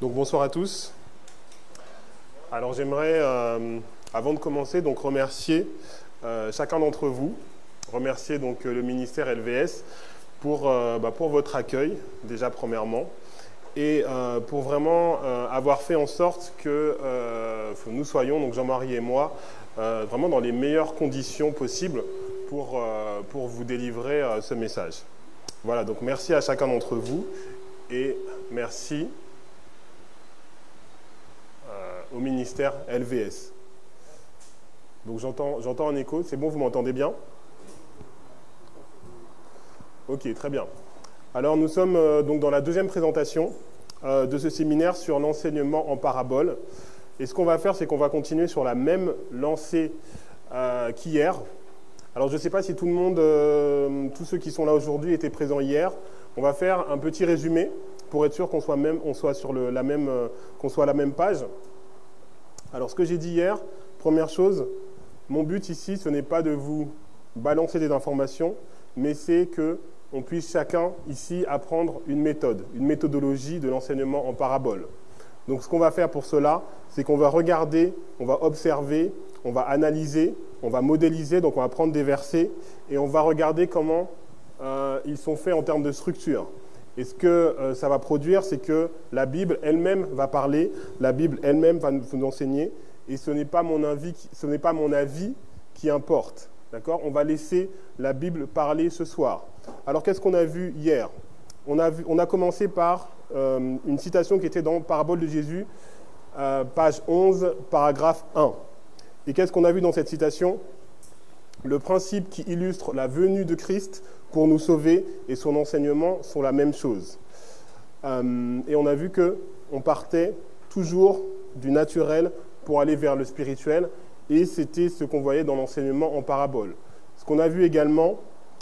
Donc bonsoir à tous. Alors j'aimerais, euh, avant de commencer, donc remercier euh, chacun d'entre vous, remercier donc le ministère LVS pour, euh, bah, pour votre accueil, déjà premièrement, et pour vraiment avoir fait en sorte que nous soyons, donc Jean-Marie et moi, vraiment dans les meilleures conditions possibles pour vous délivrer ce message. Voilà, donc merci à chacun d'entre vous et merci au ministère LVS. Donc j'entends un écho, c'est bon, vous m'entendez bien? Ok, très bien. Alors nous sommes euh, donc dans la deuxième présentation euh, de ce séminaire sur l'enseignement en parabole. Et ce qu'on va faire, c'est qu'on va continuer sur la même lancée euh, qu'hier. Alors je ne sais pas si tout le monde, tous ceux qui sont là aujourd'hui étaient présents hier. On va faire un petit résumé pour être sûr qu'on soit, soit sur la même, qu'on soit à la même page. Alors ce que j'ai dit hier, première chose, mon but ici, ce n'est pas de vous balancer des informations, mais c'est que on puisse chacun ici apprendre une méthode, une méthodologie de l'enseignement en parabole. Donc ce qu'on va faire pour cela, c'est qu'on va regarder, on va observer, on va analyser, on va modéliser, donc on va prendre des versets et on va regarder comment euh, ils sont faits en termes de structure. Et ce que euh, ça va produire, c'est que la Bible elle-même va parler, la Bible elle-même va nous enseigner, et ce n'est pas mon avis, ce n'est pas mon avis qui importe. D'accord? On va laisser la Bible parler ce soir. Alors qu'est-ce qu'on a vu hier? On a, commencé par euh, une citation qui était dans Parabole de Jésus, euh, page 11, paragraphe 1. Et qu'est-ce qu'on a vu dans cette citation? Le principe qui illustre la venue de Christ pour nous sauver et son enseignement sont la même chose. Euh, et on a vu que on partait toujours du naturel pour aller vers le spirituel, et c'était ce qu'on voyait dans l'enseignement en parabole. Ce qu'on a vu également,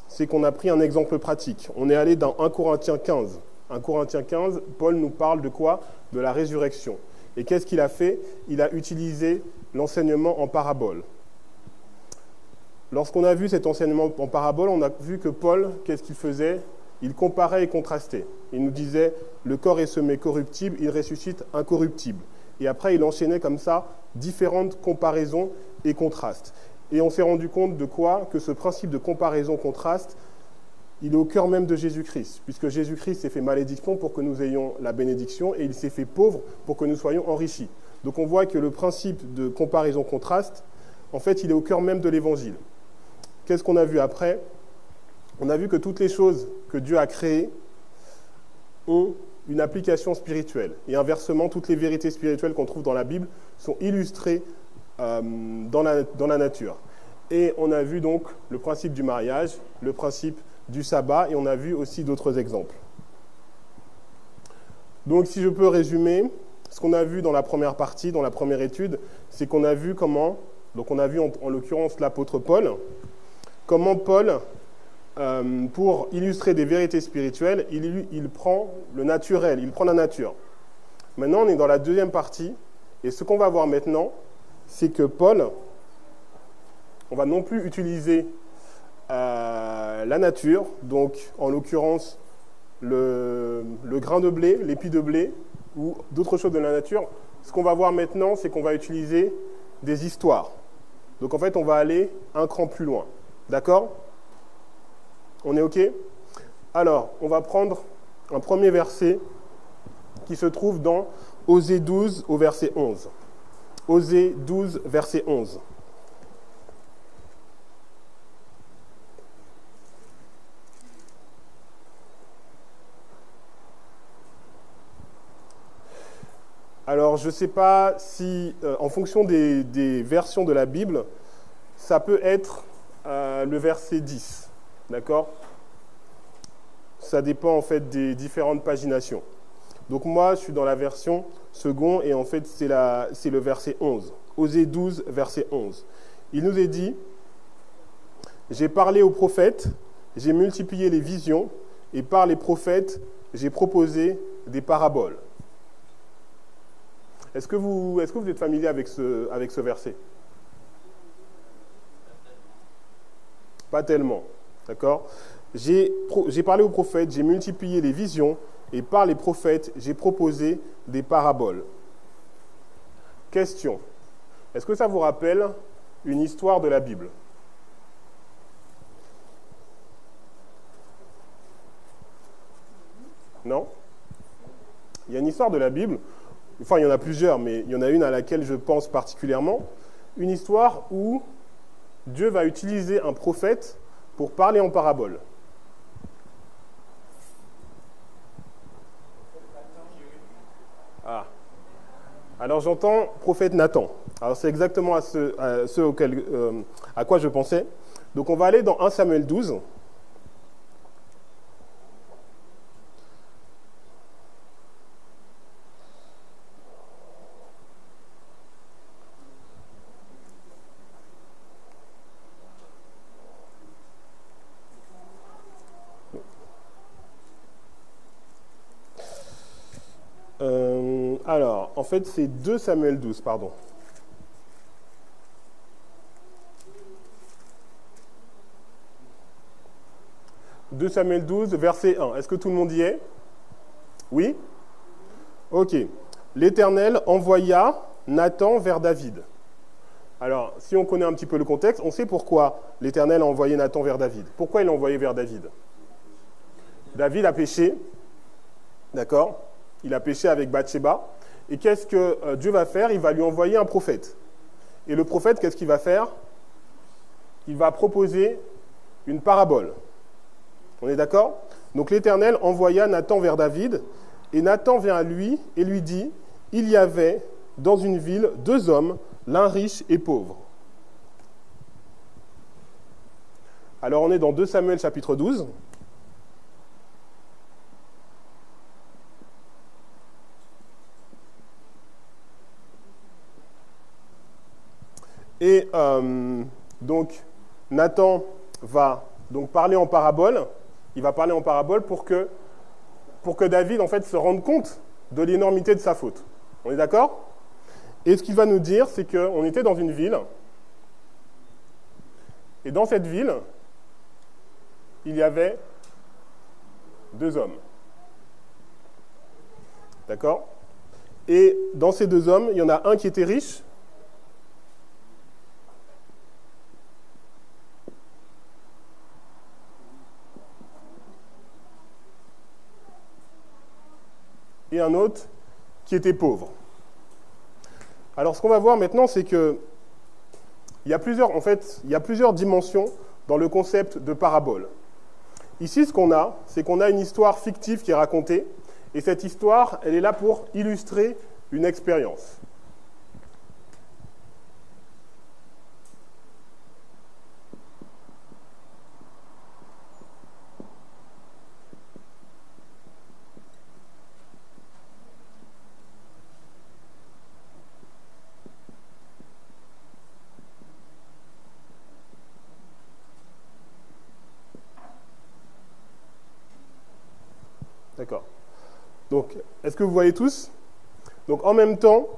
c'est qu'on a pris un exemple pratique. On est allé dans 1 Corinthiens 15. 1 Corinthiens 15, Paul nous parle de quoi? De la résurrection. Et qu'est-ce qu'il a fait? Il a utilisé l'enseignement en parabole. Lorsqu'on a vu cet enseignement en parabole, on a vu que Paul, qu'est-ce qu'il faisait? Il comparait et contrastait. Il nous disait, le corps est semé corruptible, il ressuscite incorruptible. Et après, il enchaînait comme ça différentes comparaisons et contrastes. Et on s'est rendu compte de quoi? Que ce principe de comparaison-contraste, il est au cœur même de Jésus-Christ, puisque Jésus-Christ s'est fait malédiction pour que nous ayons la bénédiction, et il s'est fait pauvre pour que nous soyons enrichis. Donc on voit que le principe de comparaison-contraste, en fait, il est au cœur même de l'Évangile. Qu'est-ce qu'on a vu après? On a vu que toutes les choses que Dieu a créées ont une application spirituelle. Et inversement, toutes les vérités spirituelles qu'on trouve dans la Bible sont illustrées euh, dans, la, nature. Et on a vu donc le principe du mariage, le principe du sabbat, et on a vu aussi d'autres exemples. Donc si je peux résumer, ce qu'on a vu dans la première partie, dans la première étude, c'est qu'on a vu comment, donc on a vu en l'occurrence l'apôtre Paul, comment Paul, euh, pour illustrer des vérités spirituelles, il, prend le naturel, il prend la nature. Maintenant, on est dans la deuxième partie, et ce qu'on va voir maintenant, c'est que Paul, on va non plus utiliser euh, la nature, donc en l'occurrence le, le, grain de blé, l'épi de blé, ou d'autres choses de la nature. Ce qu'on va voir maintenant, c'est qu'on va utiliser des histoires. Donc en fait, on va aller un cran plus loin. D'accord? On est OK? Alors, on va prendre un premier verset qui se trouve dans Osée 12 au verset 11. Osée 12, verset 11. Alors, je ne sais pas si, euh, en fonction des, des, versions de la Bible, ça peut être le verset 10. D'accord? Ça dépend en fait des différentes paginations. Donc moi, je suis dans la version second et en fait, c'est le verset 11. Osée 12, verset 11. Il nous est dit, j'ai parlé aux prophètes, j'ai multiplié les visions, et par les prophètes, j'ai proposé des paraboles. Est-ce que, vous, est que vous êtes familier avec ce, avec ce verset? Pas tellement. D'accord? J'ai parlé aux prophètes, j'ai multiplié les visions, et par les prophètes, j'ai proposé des paraboles. Question. Est-ce que ça vous rappelle une histoire de la Bible? Non? Il y a une histoire de la Bible, enfin il y en a plusieurs, mais il y en a une à laquelle je pense particulièrement, une histoire où Dieu va utiliser un prophète pour parler en parabole. Ah. Alors j'entends prophète Nathan. Alors c'est exactement à ce, auquel, euh, à quoi je pensais. Donc on va aller dans 1 Samuel 12. en fait, c'est 2 Samuel 12, pardon. « 2 Samuel 12, verset 1. Est-ce que tout le monde y est? Oui? Ok. L'Éternel envoya Nathan vers David. Alors, si on connaît un petit peu le contexte, on sait pourquoi l'Éternel a envoyé Nathan vers David. Pourquoi il l'a envoyé vers David? David a péché, d'accord? Il a péché avec Bathsheba, et qu'est-ce que euh, Dieu va faire? Il va lui envoyer un prophète. Et le prophète, qu'est-ce qu'il va faire? Il va proposer une parabole. On est d'accord? Donc l'Éternel envoya Nathan vers David, et Nathan vient à lui et lui dit, il y avait dans une ville deux hommes, l'un riche et pauvre. Alors on est dans 2 Samuel chapitre 12. Et euh, donc, Nathan va donc parler en parabole. Il va parler en parabole pour que, pour que David, en fait, se rende compte de l'énormité de sa faute. On est d'accord? Et ce qu'il va nous dire, c'est qu'on était dans une ville. Et dans cette ville, il y avait deux hommes. D'accord? Et dans ces deux hommes, il y en a un qui était riche et un autre qui était pauvre. Alors ce qu'on va voir maintenant, c'est que il y a plusieurs, y a plusieurs dimensions dans le concept de parabole. Ici, ce qu'on a, c'est qu'on a une histoire fictive qui est racontée, et cette histoire, elle est là pour illustrer une expérience. Donc, est-ce que vous voyez tous Donc, en même temps,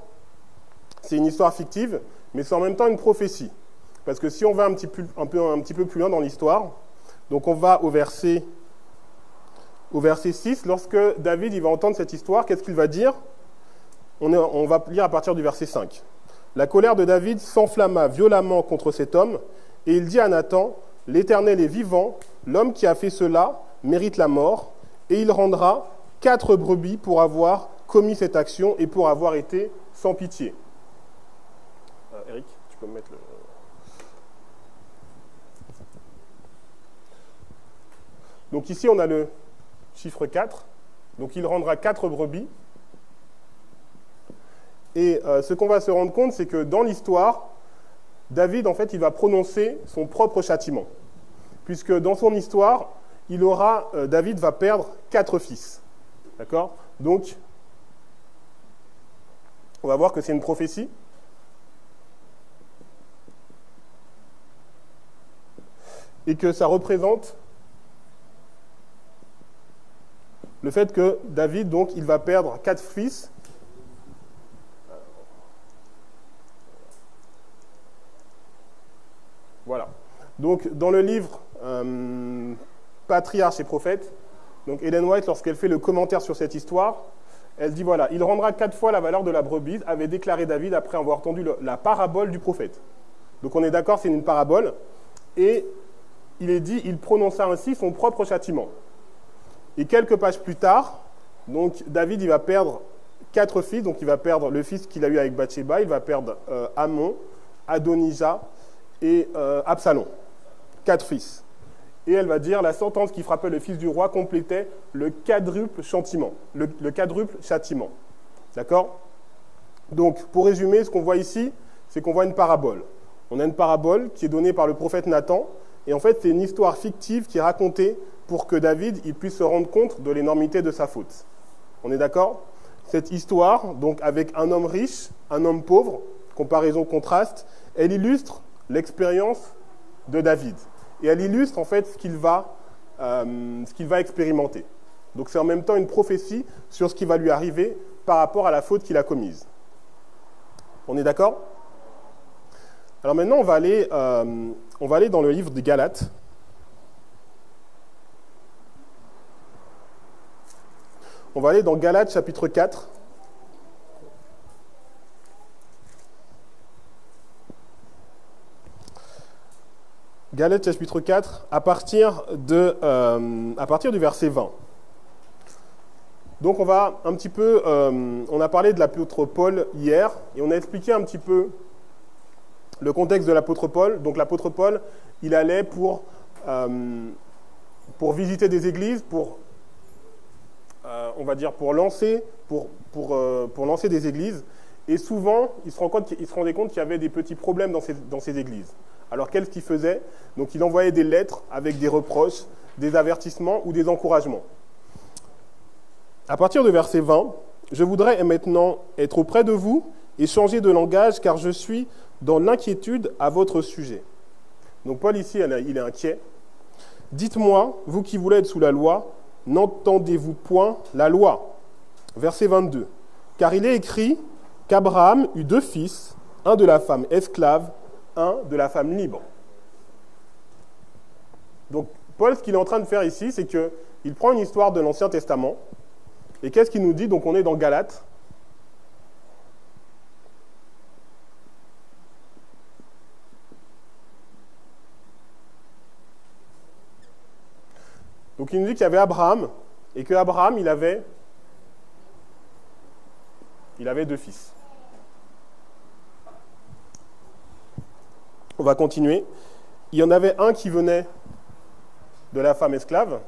c'est une histoire fictive, mais c'est en même temps une prophétie. Parce que si on va un petit peu, plus loin dans l'histoire, donc on va au verset, au verset 6, lorsque David il va entendre cette histoire, qu'est-ce qu'il va dire? On, on va lire à partir du verset 5. La colère de David s'enflamma violemment contre cet homme, et il dit à Nathan, L'Éternel est vivant, l'homme qui a fait cela mérite la mort, et il rendra quatre brebis pour avoir commis cette action et pour avoir été sans pitié. Euh, Eric, tu peux me mettre le... Donc ici, on a le chiffre 4. Donc il rendra quatre brebis. Et euh, ce qu'on va se rendre compte, c'est que dans l'histoire, David, en fait, il va prononcer son propre châtiment. Puisque dans son histoire, il aura, euh, David va perdre quatre fils. D'accord? Donc, on va voir que c'est une prophétie. Et que ça représente le fait que David, donc, il va perdre quatre fils. Voilà. Donc, dans le livre euh, Patriarche et prophète, Donc Ellen White, lorsqu'elle fait le commentaire sur cette histoire, elle dit voilà, il rendra quatre fois la valeur de la brebis, avait déclaré David après avoir entendu la parabole du prophète. Donc on est d'accord, c'est une parabole. Et il est dit, il prononça ainsi son propre châtiment. Et quelques pages plus tard, donc David, il va perdre quatre fils. Donc il va perdre le fils qu'il a eu avec Bathsheba, il va perdre euh, Amon, et euh, Absalom. Quatre fils. Et elle va dire la sentence qui frappait le fils du roi complétait le quadruple châtiment. Le, le quadruple châtiment. D'accord? Donc, pour résumer, ce qu'on voit ici, c'est qu'on voit une parabole. On a une parabole qui est donnée par le prophète Nathan, et en fait, c'est une histoire fictive qui est racontée pour que David il puisse se rendre compte de l'énormité de sa faute. On est d'accord? Cette histoire, donc avec un homme riche, un homme pauvre, comparaison contraste, elle illustre l'expérience de David. Et elle illustre en fait ce qu'il va, euh, va expérimenter. Donc c'est en même temps une prophétie sur ce qui va lui arriver par rapport à la faute qu'il a commise. On est d'accord? Alors maintenant, on va, aller, euh, on va aller dans le livre de Galates. On va aller dans Galates chapitre 4. Galates chapitre 4, à partir, de, euh, à partir du verset 20. Donc on va un petit peu, euh, on a parlé de l'apôtre Paul hier, et on a expliqué un petit peu le contexte de l'apôtre Paul. Donc l'apôtre Paul, il allait pour, euh, pour visiter des églises, pour on va dire, pour lancer, pour, pour, pour lancer des églises. Et souvent, il se, rend compte, il se rendait compte qu'il y avait des petits problèmes dans ces, dans ces églises. Alors qu'est-ce qu'il faisait? Donc il envoyait des lettres avec des reproches, des avertissements ou des encouragements. À partir de verset 20, je voudrais maintenant être auprès de vous et changer de langage car je suis dans l'inquiétude à votre sujet. Donc Paul ici, il est inquiet. Dites-moi, vous qui voulez être sous la loi, n'entendez-vous point la loi? Verset 22. Car il est écrit qu'Abraham eut deux fils, un de la femme esclave, un de la femme libre. Donc Paul, ce qu'il est en train de faire ici, c'est qu'il prend une histoire de l'Ancien Testament, et qu'est-ce qu'il nous dit? Donc on est dans Galates. Donc il nous dit qu'il y avait Abraham et que Abraham, il avait, il avait deux fils. On va continuer. Il y en avait un qui venait de la femme esclave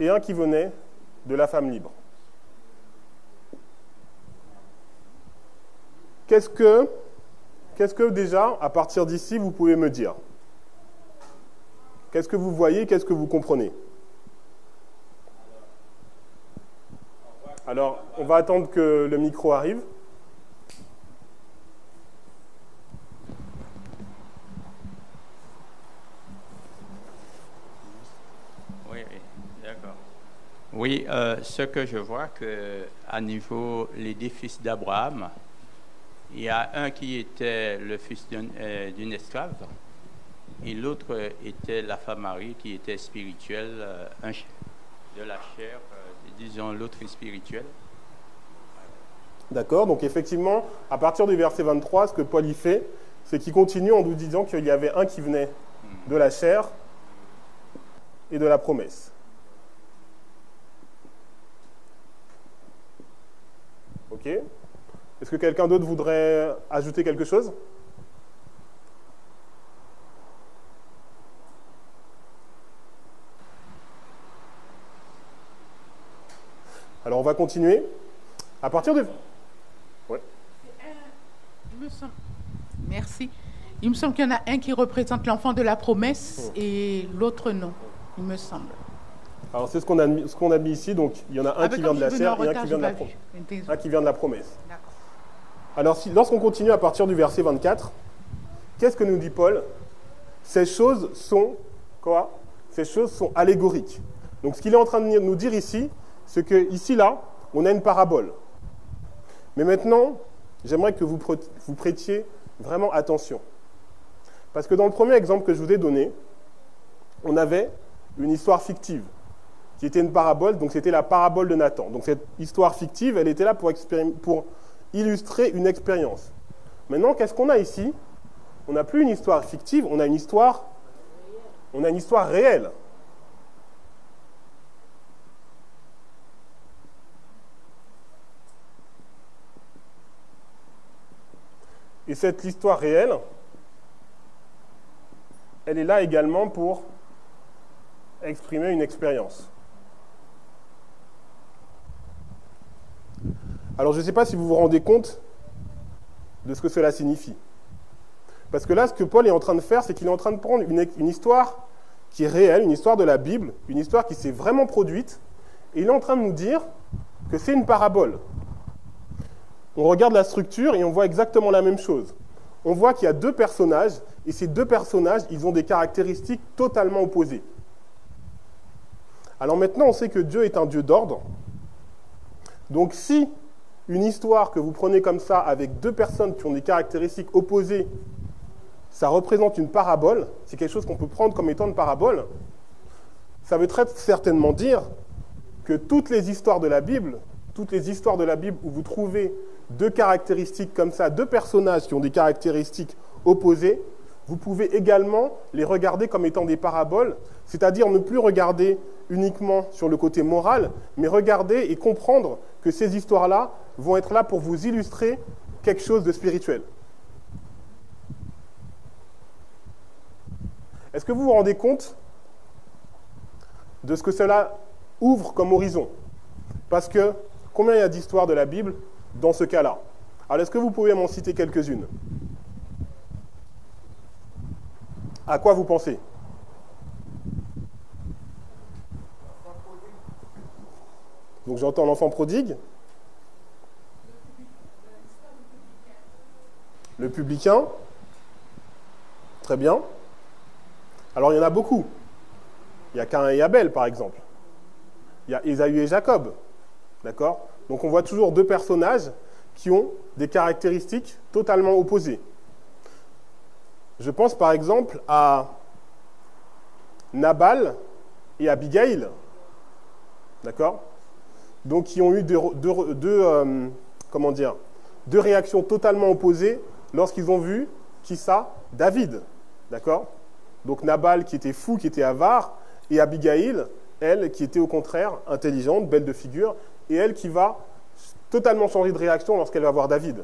et un qui venait de la femme libre. Qu'est-ce que, qu'est-ce que déjà, à partir d'ici, vous pouvez me dire? Qu'est-ce que vous voyez Qu'est-ce que vous comprenez? Alors, on va attendre que le micro arrive. Oui, d'accord. Oui, euh, ce que je vois, que à niveau les deux fils d'Abraham, il y a un qui était le fils d'une euh, esclave, et l'autre était la femme Marie qui était spirituelle, euh, de la chair, euh, disons l'autre spirituelle. D'accord, donc effectivement, à partir du verset 23, ce que Paul y fait, c'est qu'il continue en nous disant qu'il y avait un qui venait de la chair et de la promesse. Ok Est-ce que quelqu'un d'autre voudrait ajouter quelque chose? Alors on va continuer. À partir de... Ouais. Merci. Il me semble qu'il y en a un qui représente l'enfant de la promesse hmm. et l'autre non, il me semble. Alors c'est ce qu'on a, mis, ce qu'on a mis ici, donc il y en a un qui vient de la chair et un qui vient de la, un qui vient de la promesse. Alors si, lorsqu'on continue à partir du verset 24, qu'est-ce que nous dit Paul? Ces choses sont quoi? Ces choses sont allégoriques. Donc ce qu'il est en train de nous dire ici, c'est que ici, là, on a une parabole. Mais maintenant, j'aimerais que vous, prêtiez vraiment attention. Parce que dans le premier exemple que je vous ai donné, on avait une histoire fictive qui était une parabole, donc c'était la parabole de Nathan. Donc cette histoire fictive, elle était là pour, pour illustrer une expérience. Maintenant, qu'est-ce qu'on a ici? On n'a plus une histoire fictive, on a une histoire, on a une histoire réelle. Et cette histoire réelle, elle est là également pour exprimer une expérience. Alors je ne sais pas si vous vous rendez compte de ce que cela signifie. Parce que là, ce que Paul est en train de faire, c'est qu'il est en train de prendre une, histoire qui est réelle, une histoire de la Bible, une histoire qui s'est vraiment produite, et il est en train de nous dire que c'est une parabole. On regarde la structure et on voit exactement la même chose. On voit qu'il y a deux personnages, et ces deux personnages, ils ont des caractéristiques totalement opposées. Alors maintenant, on sait que Dieu est un Dieu d'ordre. Donc si une histoire que vous prenez comme ça avec deux personnes qui ont des caractéristiques opposées, ça représente une parabole, c'est quelque chose qu'on peut prendre comme étant une parabole, ça veut très certainement dire que toutes les histoires de la Bible, toutes les histoires de la Bible où vous trouvez deux caractéristiques comme ça, deux personnages qui ont des caractéristiques opposées, vous pouvez également les regarder comme étant des paraboles, c'est-à-dire ne plus regarder uniquement sur le côté moral, mais regarder et comprendre que ces histoires-là vont être là pour vous illustrer quelque chose de spirituel. Est-ce que vous vous rendez compte de ce que cela ouvre comme horizon? Parce que combien il y a d'histoires de la Bible dans ce cas-là? Alors est-ce que vous pouvez m'en citer quelques-unes? À quoi vous pensez? Donc j'entends l'enfant prodigue. Le publicain. Très bien. Alors il y en a beaucoup. Il y a Cain et Abel, par exemple. Il y a Ésaü et Jacob. D'accord? Donc on voit toujours deux personnages qui ont des caractéristiques totalement opposées. Je pense par exemple à Nabal et Abigail, d'accord? Donc qui ont eu deux, euh, comment dire, deux réactions totalement opposées lorsqu'ils ont vu qui ça David, d'accord? Donc Nabal qui était fou, qui était avare, et Abigail, elle qui était au contraire intelligente, belle de figure, et elle qui va totalement changer de réaction lorsqu'elle va voir David.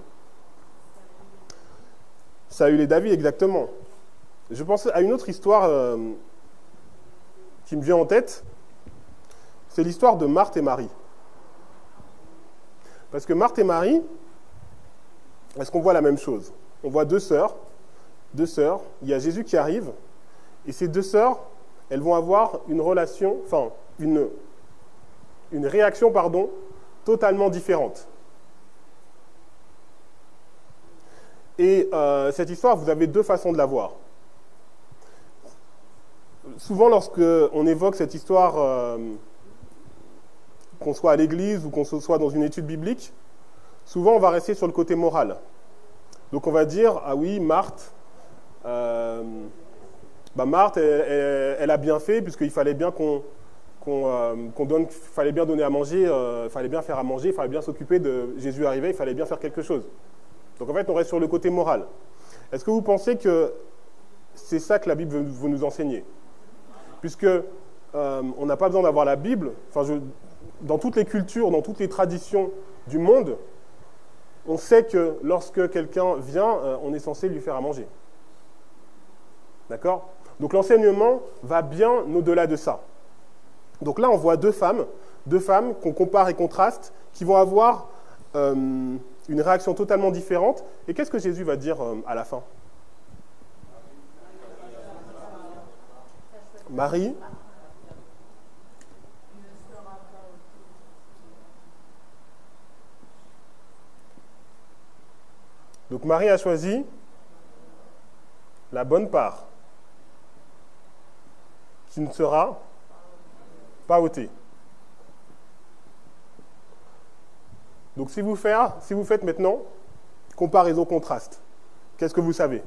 Saül et David, exactement. Je pense à une autre histoire euh, qui me vient en tête. C'est l'histoire de Marthe et Marie. Parce que Marthe et Marie, est-ce qu'on voit la même chose? On voit deux sœurs, deux sœurs, il y a Jésus qui arrive, et ces deux sœurs, elles vont avoir une relation, enfin, une, réaction, pardon, totalement différente. Et euh, cette histoire, vous avez deux façons de la voir. Souvent, lorsque on évoque cette histoire, euh, qu'on soit à l'église ou qu'on soit dans une étude biblique, souvent on va rester sur le côté moral. Donc on va dire, ah oui, Marthe, euh, bah Marthe, elle, a bien fait, puisqu'il fallait bien qu'on donne, fallait bien donner à manger, il fallait bien faire à manger, il fallait bien s'occuper de Jésus arrivé, il fallait bien faire quelque chose. Donc en fait, on reste sur le côté moral. Est-ce que vous pensez que c'est ça que la Bible veut, nous enseigner? Puisque euh, on n'a pas besoin d'avoir la Bible. Dans toutes les cultures, dans toutes les traditions du monde, on sait que lorsque quelqu'un vient, euh, on est censé lui faire à manger. D'accord? Donc l'enseignement va bien au-delà de ça. Donc là, on voit deux femmes, deux femmes qu'on compare et contraste, qui vont avoir euh, une réaction totalement différente. Et qu'est-ce que Jésus va dire euh, à la fin? Marie? Donc Marie a choisi la bonne part qui ne sera pas ôtée. Donc si vous, faites, maintenant comparaison contraste, qu'est-ce que vous savez?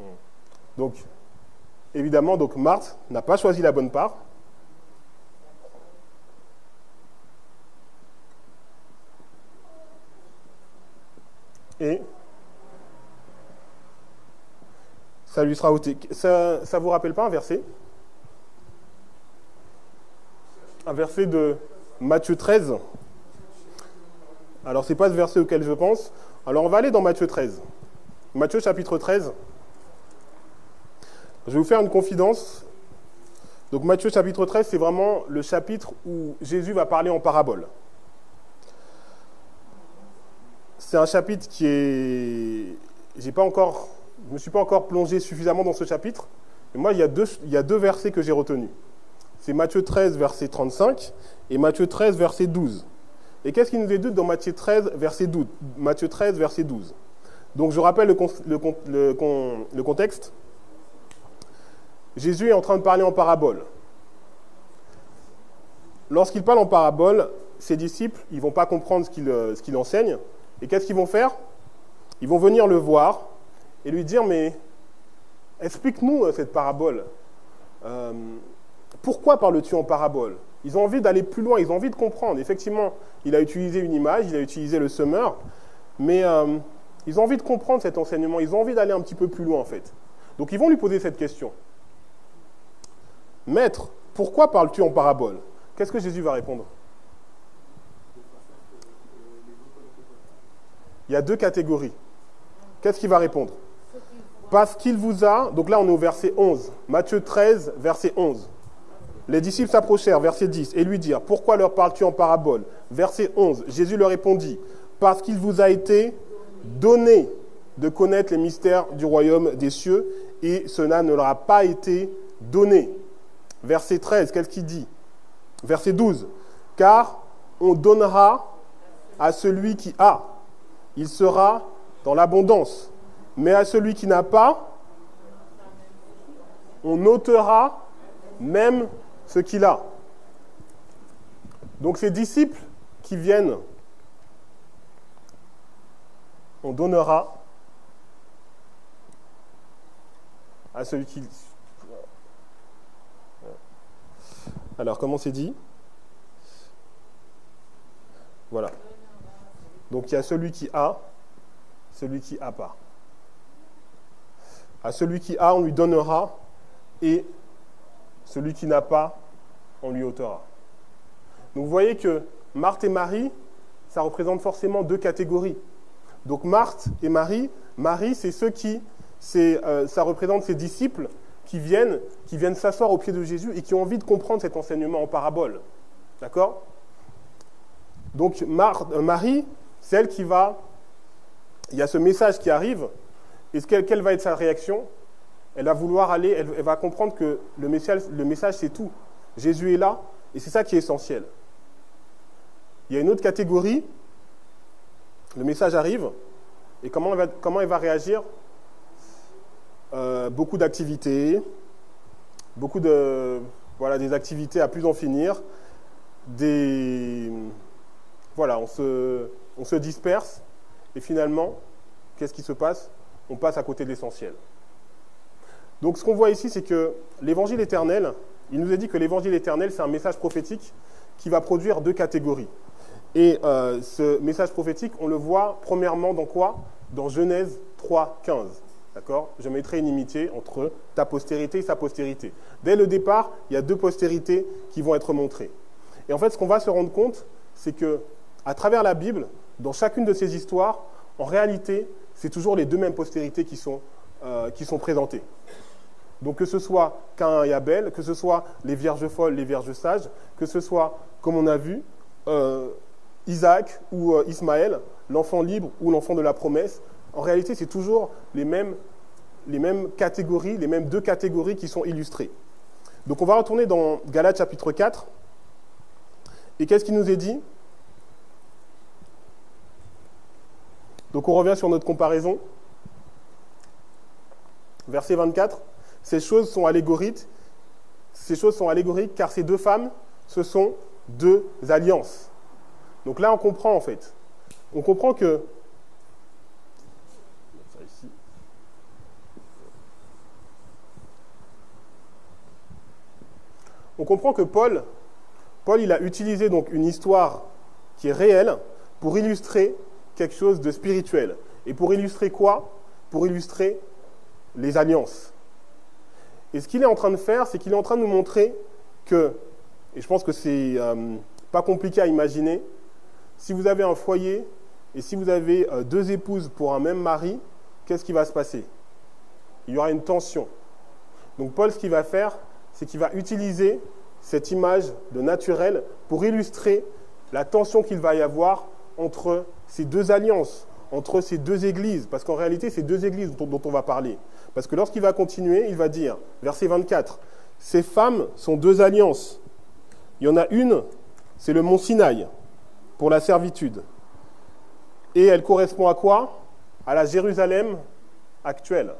Hmm. Donc, évidemment, donc Marthe n'a pas choisi la bonne part, Et ça lui sera ôté. Ça ne vous rappelle pas un verset? Un verset de Matthieu 13. Alors, ce n'est pas ce verset auquel je pense. Alors, on va aller dans Matthieu 13. Matthieu chapitre 13. Je vais vous faire une confidence. Donc, Matthieu chapitre 13, c'est vraiment le chapitre où Jésus va parler en parabole. C'est un chapitre qui est. Pas encore. Je ne me suis pas encore plongé suffisamment dans ce chapitre. Mais moi, il y a deux, versets que j'ai retenus. C'est Matthieu 13, verset 35 et Matthieu 13, verset 12. Et qu'est-ce qui nous est dit dans Matthieu 13, verset 12 Matthieu 13, verset 12. Donc je rappelle le, contexte. Jésus est en train de parler en parabole. Lorsqu'il parle en parabole, ses disciples, ils ne vont pas comprendre ce qu'il enseigne. Et qu'est-ce qu'ils vont faire? Ils vont venir le voir et lui dire, mais explique-nous euh, cette parabole. Euh, pourquoi parles-tu en parabole? Ils ont envie d'aller plus loin, ils ont envie de comprendre. Effectivement, il a utilisé une image, il a utilisé le semeur, mais euh, ils ont envie de comprendre cet enseignement, ils ont envie d'aller un petit peu plus loin en fait. Donc ils vont lui poser cette question. Maître, pourquoi parles-tu en parabole? Qu'est-ce que Jésus va répondre? Il y a deux catégories. Qu'est-ce qu'il va répondre? Parce qu'il vous a, donc là on est au verset 11, Matthieu 13, verset 11. Les disciples s'approchèrent, verset 10, et lui dirent, pourquoi leur parles-tu en parabole? Verset 11, Jésus leur répondit, parce qu'il vous a été donné de connaître les mystères du royaume des cieux, et cela ne leur a pas été donné. Verset 13, qu'est-ce qu'il dit? Verset 12, car on donnera à celui qui a, il sera dans l'abondance, mais à celui qui n'a pas, on ôtera même ce qu'il a. Donc ces disciples qui viennent, on donnera à celui qui... Alors comment c'est dit? Voilà. Donc il y a celui qui a, celui qui a pas. À celui qui a, on lui donnera, et celui qui n'a pas, on lui ôtera. Donc vous voyez que Marthe et Marie, ça représente forcément deux catégories. Donc Marthe et Marie, Marie, c'est ceux qui, euh, ça représente ses disciples qui viennent, qui viennent s'asseoir au pied de Jésus et qui ont envie de comprendre cet enseignement en parabole. D'accord? Donc euh, Marie, c'est elle qui va, il y a ce message qui arrive, et quelle va être sa réaction? Elle va vouloir aller, elle, va comprendre que le message, c'est tout. Jésus est là, et c'est ça qui est essentiel. Il y a une autre catégorie, le message arrive, et comment elle va, réagir? Euh, Beaucoup d'activités, beaucoup de, voilà, des activités à plus en finir, voilà, on se, on se disperse, et finalement, qu'est-ce qui se passe? On passe à côté de l'essentiel. Donc ce qu'on voit ici, c'est que l'évangile éternel, il nous a dit que l'évangile éternel, c'est un message prophétique qui va produire deux catégories. Et euh, ce message prophétique, on le voit premièrement dans quoi? Dans Genèse 3, 15. D'accord? Je mettrai une inimitié entre ta postérité et sa postérité. Dès le départ, il y a deux postérités qui vont être montrées. Et en fait, ce qu'on va se rendre compte, c'est que à travers la Bible, dans chacune de ces histoires, en réalité, c'est toujours les deux mêmes postérités qui sont, euh, présentées. Donc que ce soit Cain et Abel, que ce soit les vierges folles, les vierges sages, que ce soit, comme on a vu, euh, Isaac ou euh, Ismaël, l'enfant libre ou l'enfant de la promesse, en réalité c'est toujours les mêmes, les mêmes catégories, les mêmes deux catégories qui sont illustrées. Donc on va retourner dans Galates chapitre 4. Et qu'est-ce qui nous est dit? Donc on revient sur notre comparaison. Verset 24. Ces choses sont allégoriques. Ces choses sont allégoriques car ces deux femmes, ce sont deux alliances. Donc là, on comprend en fait. On comprend que on comprend que Paul, Paul, il a utilisé donc une histoire qui est réelle pour illustrer quelque chose de spirituel. Et pour illustrer quoi? Pour illustrer les alliances. Et ce qu'il est en train de faire, c'est qu'il est en train de nous montrer que, et je pense que c'est euh, pas compliqué à imaginer, si vous avez un foyer et si vous avez euh, deux épouses pour un même mari, qu'est-ce qui va se passer? Il y aura une tension. Donc Paul, ce qu'il va faire, c'est qu'il va utiliser cette image de naturel pour illustrer la tension qu'il va y avoir entre ces deux alliances, entre ces deux églises, parce qu'en réalité, c'est deux églises dont, on va parler. Parce que lorsqu'il va continuer, il va dire, verset 24, ces femmes sont deux alliances. Il y en a une, c'est le mont Sinaï, pour la servitude. Et elle correspond à quoi? À la Jérusalem actuelle.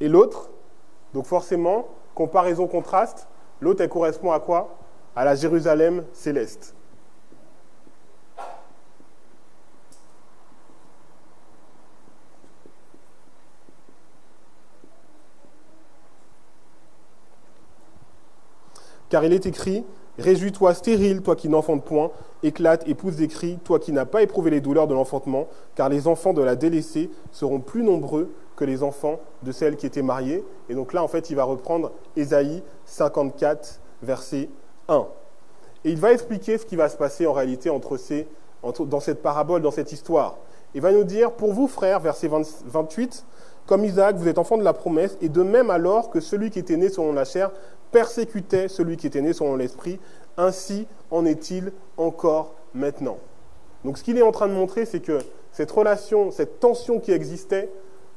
Et l'autre, donc forcément, comparaison, contraste, l'autre, elle correspond à quoi? À la Jérusalem céleste. Car il est écrit, Réjouis-toi stérile, toi qui n'enfantes point, éclate et pousse des cris, toi qui n'as pas éprouvé les douleurs de l'enfantement, car les enfants de la délaissée seront plus nombreux que les enfants de celles qui étaient mariées. Et donc là, en fait, il va reprendre Ésaïe 54, verset 1. Et il va expliquer ce qui va se passer en réalité entre ces, dans cette parabole, dans cette histoire. Il va nous dire, pour vous, frères, verset 28, comme Isaac, vous êtes enfants de la promesse, et de même alors que celui qui était né selon la chair persécutait celui qui était né selon l'esprit, ainsi en est-il encore maintenant. Donc ce qu'il est en train de montrer, c'est que cette relation, cette tension qui existait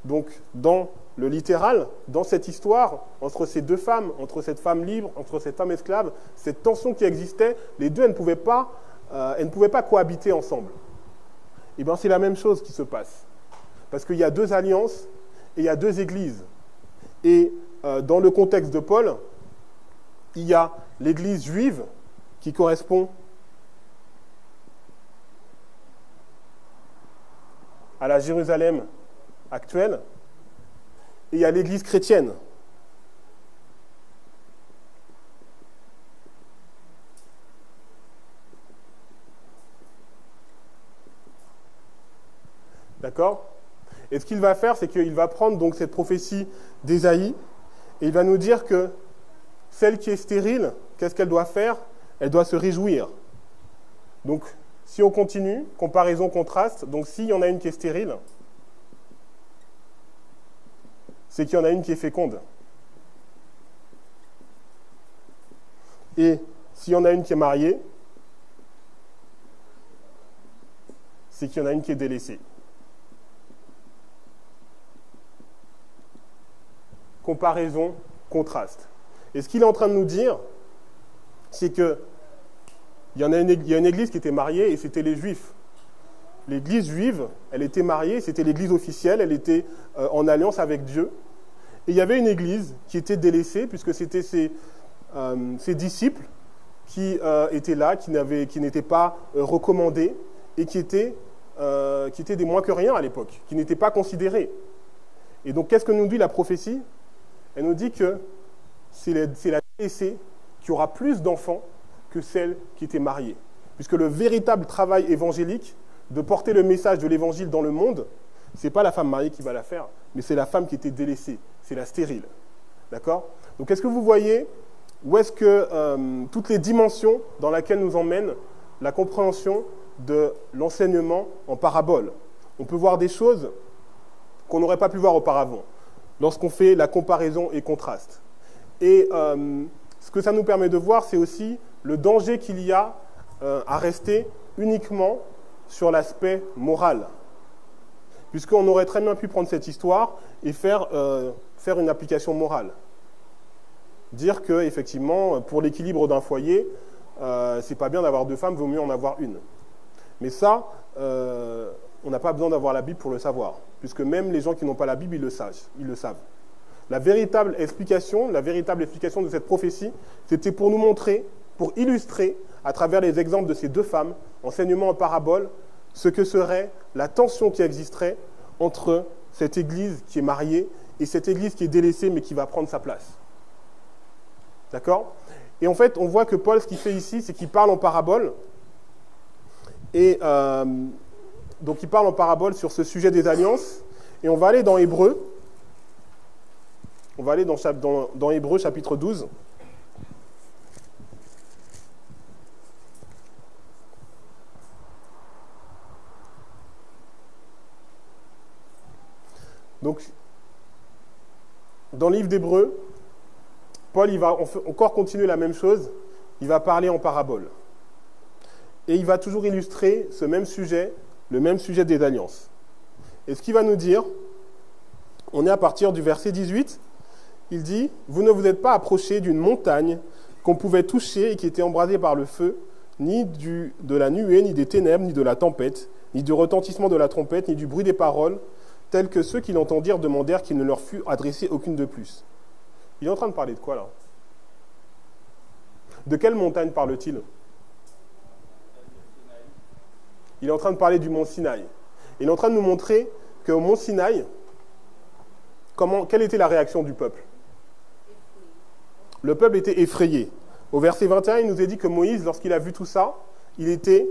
donc dans le littéral, dans cette histoire, entre ces deux femmes, entre cette femme libre, entre cette femme esclave, cette tension qui existait, les deux, elles ne pouvaient pas, euh, ne pouvaient pas cohabiter ensemble. Et eh bien c'est la même chose qui se passe. Parce qu'il y a deux alliances et il y a deux églises. Et euh, dans le contexte de Paul, il y a l'église juive qui correspond à la Jérusalem actuelle, et il y a l'Église chrétienne. D'accord? Et ce qu'il va faire, c'est qu'il va prendre donc cette prophétie d'Ésaïe et il va nous dire que celle qui est stérile, qu'est-ce qu'elle doit faire? Elle doit se réjouir. Donc, si on continue, comparaison, contraste, donc s'il y en a une qui est stérile, c'est qu'il y en a une qui est féconde. Et s'il y en a une qui est mariée, c'est qu'il y en a une qui est délaissée. Comparaison, contraste. Et ce qu'il est en train de nous dire, c'est que il y, en a une, il y a une église qui était mariée et c'était les juifs. L'église juive, elle était mariée, c'était l'église officielle, elle était euh, en alliance avec Dieu. Et il y avait une église qui était délaissée, puisque c'était ses, euh, disciples qui euh, étaient là, qui n'étaient pas euh, recommandés et qui étaient, qui étaient des moins que rien à l'époque, qui n'étaient pas considérés. Et donc, qu'est-ce que nous dit la prophétie? Elle nous dit que c'est la délaissée qui aura plus d'enfants que celle qui était mariée. Puisque le véritable travail évangélique, de porter le message de l'évangile dans le monde, ce n'est pas la femme mariée qui va la faire, mais c'est la femme qui était délaissée, c'est la stérile. D'accord? Donc est-ce que vous voyez où est-ce que euh, toutes les dimensions dans lesquelles nous emmène la compréhension de l'enseignement en parabole? On peut voir des choses qu'on n'aurait pas pu voir auparavant lorsqu'on fait la comparaison et contraste. Et euh, ce que ça nous permet de voir, c'est aussi le danger qu'il y a euh, à rester uniquement sur l'aspect moral puisqu'on aurait très bien pu prendre cette histoire et faire, faire une application morale. Dire que, effectivement, pour l'équilibre d'un foyer, euh, c'est pas bien d'avoir deux femmes, vaut mieux en avoir une. Mais ça, euh, on n'a pas besoin d'avoir la Bible pour le savoir, puisque même les gens qui n'ont pas la Bible, ils le. Ils le savent. La véritable explication, la véritable explication de cette prophétie, c'était pour nous montrer, pour illustrer, à travers les exemples de ces deux femmes, enseignement en parabole, ce que serait la tension qui existerait entre cette Église qui est mariée et cette Église qui est délaissée mais qui va prendre sa place. D'accord? Et en fait, on voit que Paul, ce qu'il fait ici, c'est qu'il parle en parabole. Et euh, donc, il parle en parabole sur ce sujet des alliances. Et on va aller dans Hébreu. On va aller dans, dans, Hébreu chapitre 12. Donc, dans le livre d'Hébreu, Paul va encore continuer la même chose. Il va parler en parabole. Et il va toujours illustrer ce même sujet, le même sujet des alliances. Et ce qu'il va nous dire, on est à partir du verset 18, il dit, Vous ne vous êtes pas approchés d'une montagne qu'on pouvait toucher et qui était embrasée par le feu, ni de la nuée, ni des ténèbres, ni de la tempête, ni du retentissement de la trompette, ni du bruit des paroles, tels que ceux qui l'entendirent demandèrent qu'il ne leur fût adressé aucune de plus. Il est en train de parler de quoi là? De quelle montagne parle-t-il? Il est en train de parler du mont Sinaï. Il est en train de nous montrer qu'au mont Sinaï, quelle était la réaction du peuple? Le peuple était effrayé. Au verset 21, il nous est dit que Moïse, lorsqu'il a vu tout ça, il était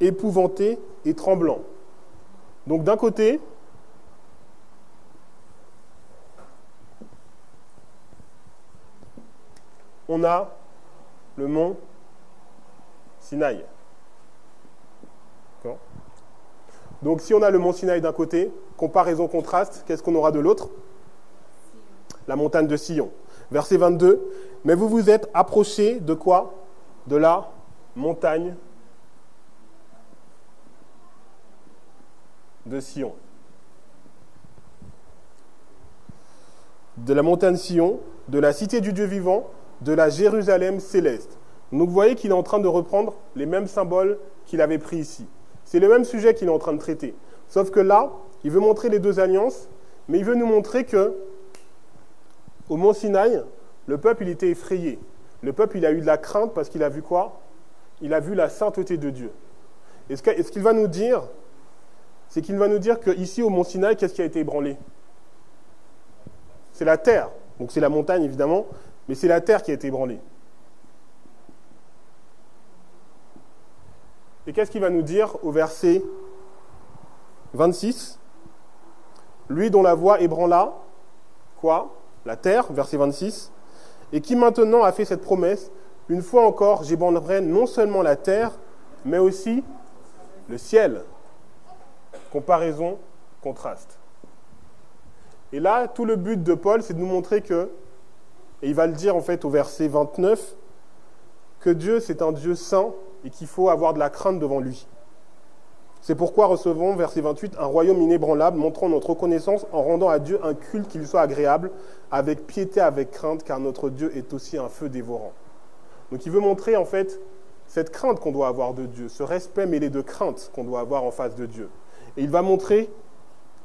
épouvanté et tremblant. Donc d'un côté, on a le mont Sinaï. Donc si on a le mont Sinaï d'un côté, comparaison contraste, qu'est-ce qu'on aura de l'autre? La montagne de Sion. Verset 22, mais vous vous êtes approchés de quoi? De la montagne de Sion. De la montagne Sion, de la cité du Dieu vivant, de la Jérusalem céleste. Donc vous voyez qu'il est en train de reprendre les mêmes symboles qu'il avait pris ici. C'est le même sujet qu'il est en train de traiter. Sauf que là, il veut montrer les deux alliances, mais il veut nous montrer que au mont Sinaï, le peuple il était effrayé. Le peuple il a eu de la crainte parce qu'il a vu quoi? Il a vu la sainteté de Dieu. Et ce qu'il va nous dire, c'est qu'il va nous dire qu'ici au mont Sinaï, qu'est-ce qui a été ébranlé? C'est la terre. Donc c'est la montagne évidemment, mais c'est la terre qui a été ébranlée. Et qu'est-ce qu'il va nous dire au verset 26 Lui dont la voix ébranla, quoi? La terre, verset 26, et qui maintenant a fait cette promesse, une fois encore, j'ébranlerai non seulement la terre, mais aussi le ciel. Comparaison, contraste. Et là, tout le but de Paul, c'est de nous montrer que et il va le dire en fait au verset 29, que Dieu c'est un Dieu saint et qu'il faut avoir de la crainte devant lui. C'est pourquoi recevons, verset 28, un royaume inébranlable, montrant notre reconnaissance en rendant à Dieu un culte qui lui soit agréable, avec piété, avec crainte, car notre Dieu est aussi un feu dévorant. Donc il veut montrer en fait cette crainte qu'on doit avoir de Dieu, ce respect mêlé de crainte qu'on doit avoir en face de Dieu. Et il va montrer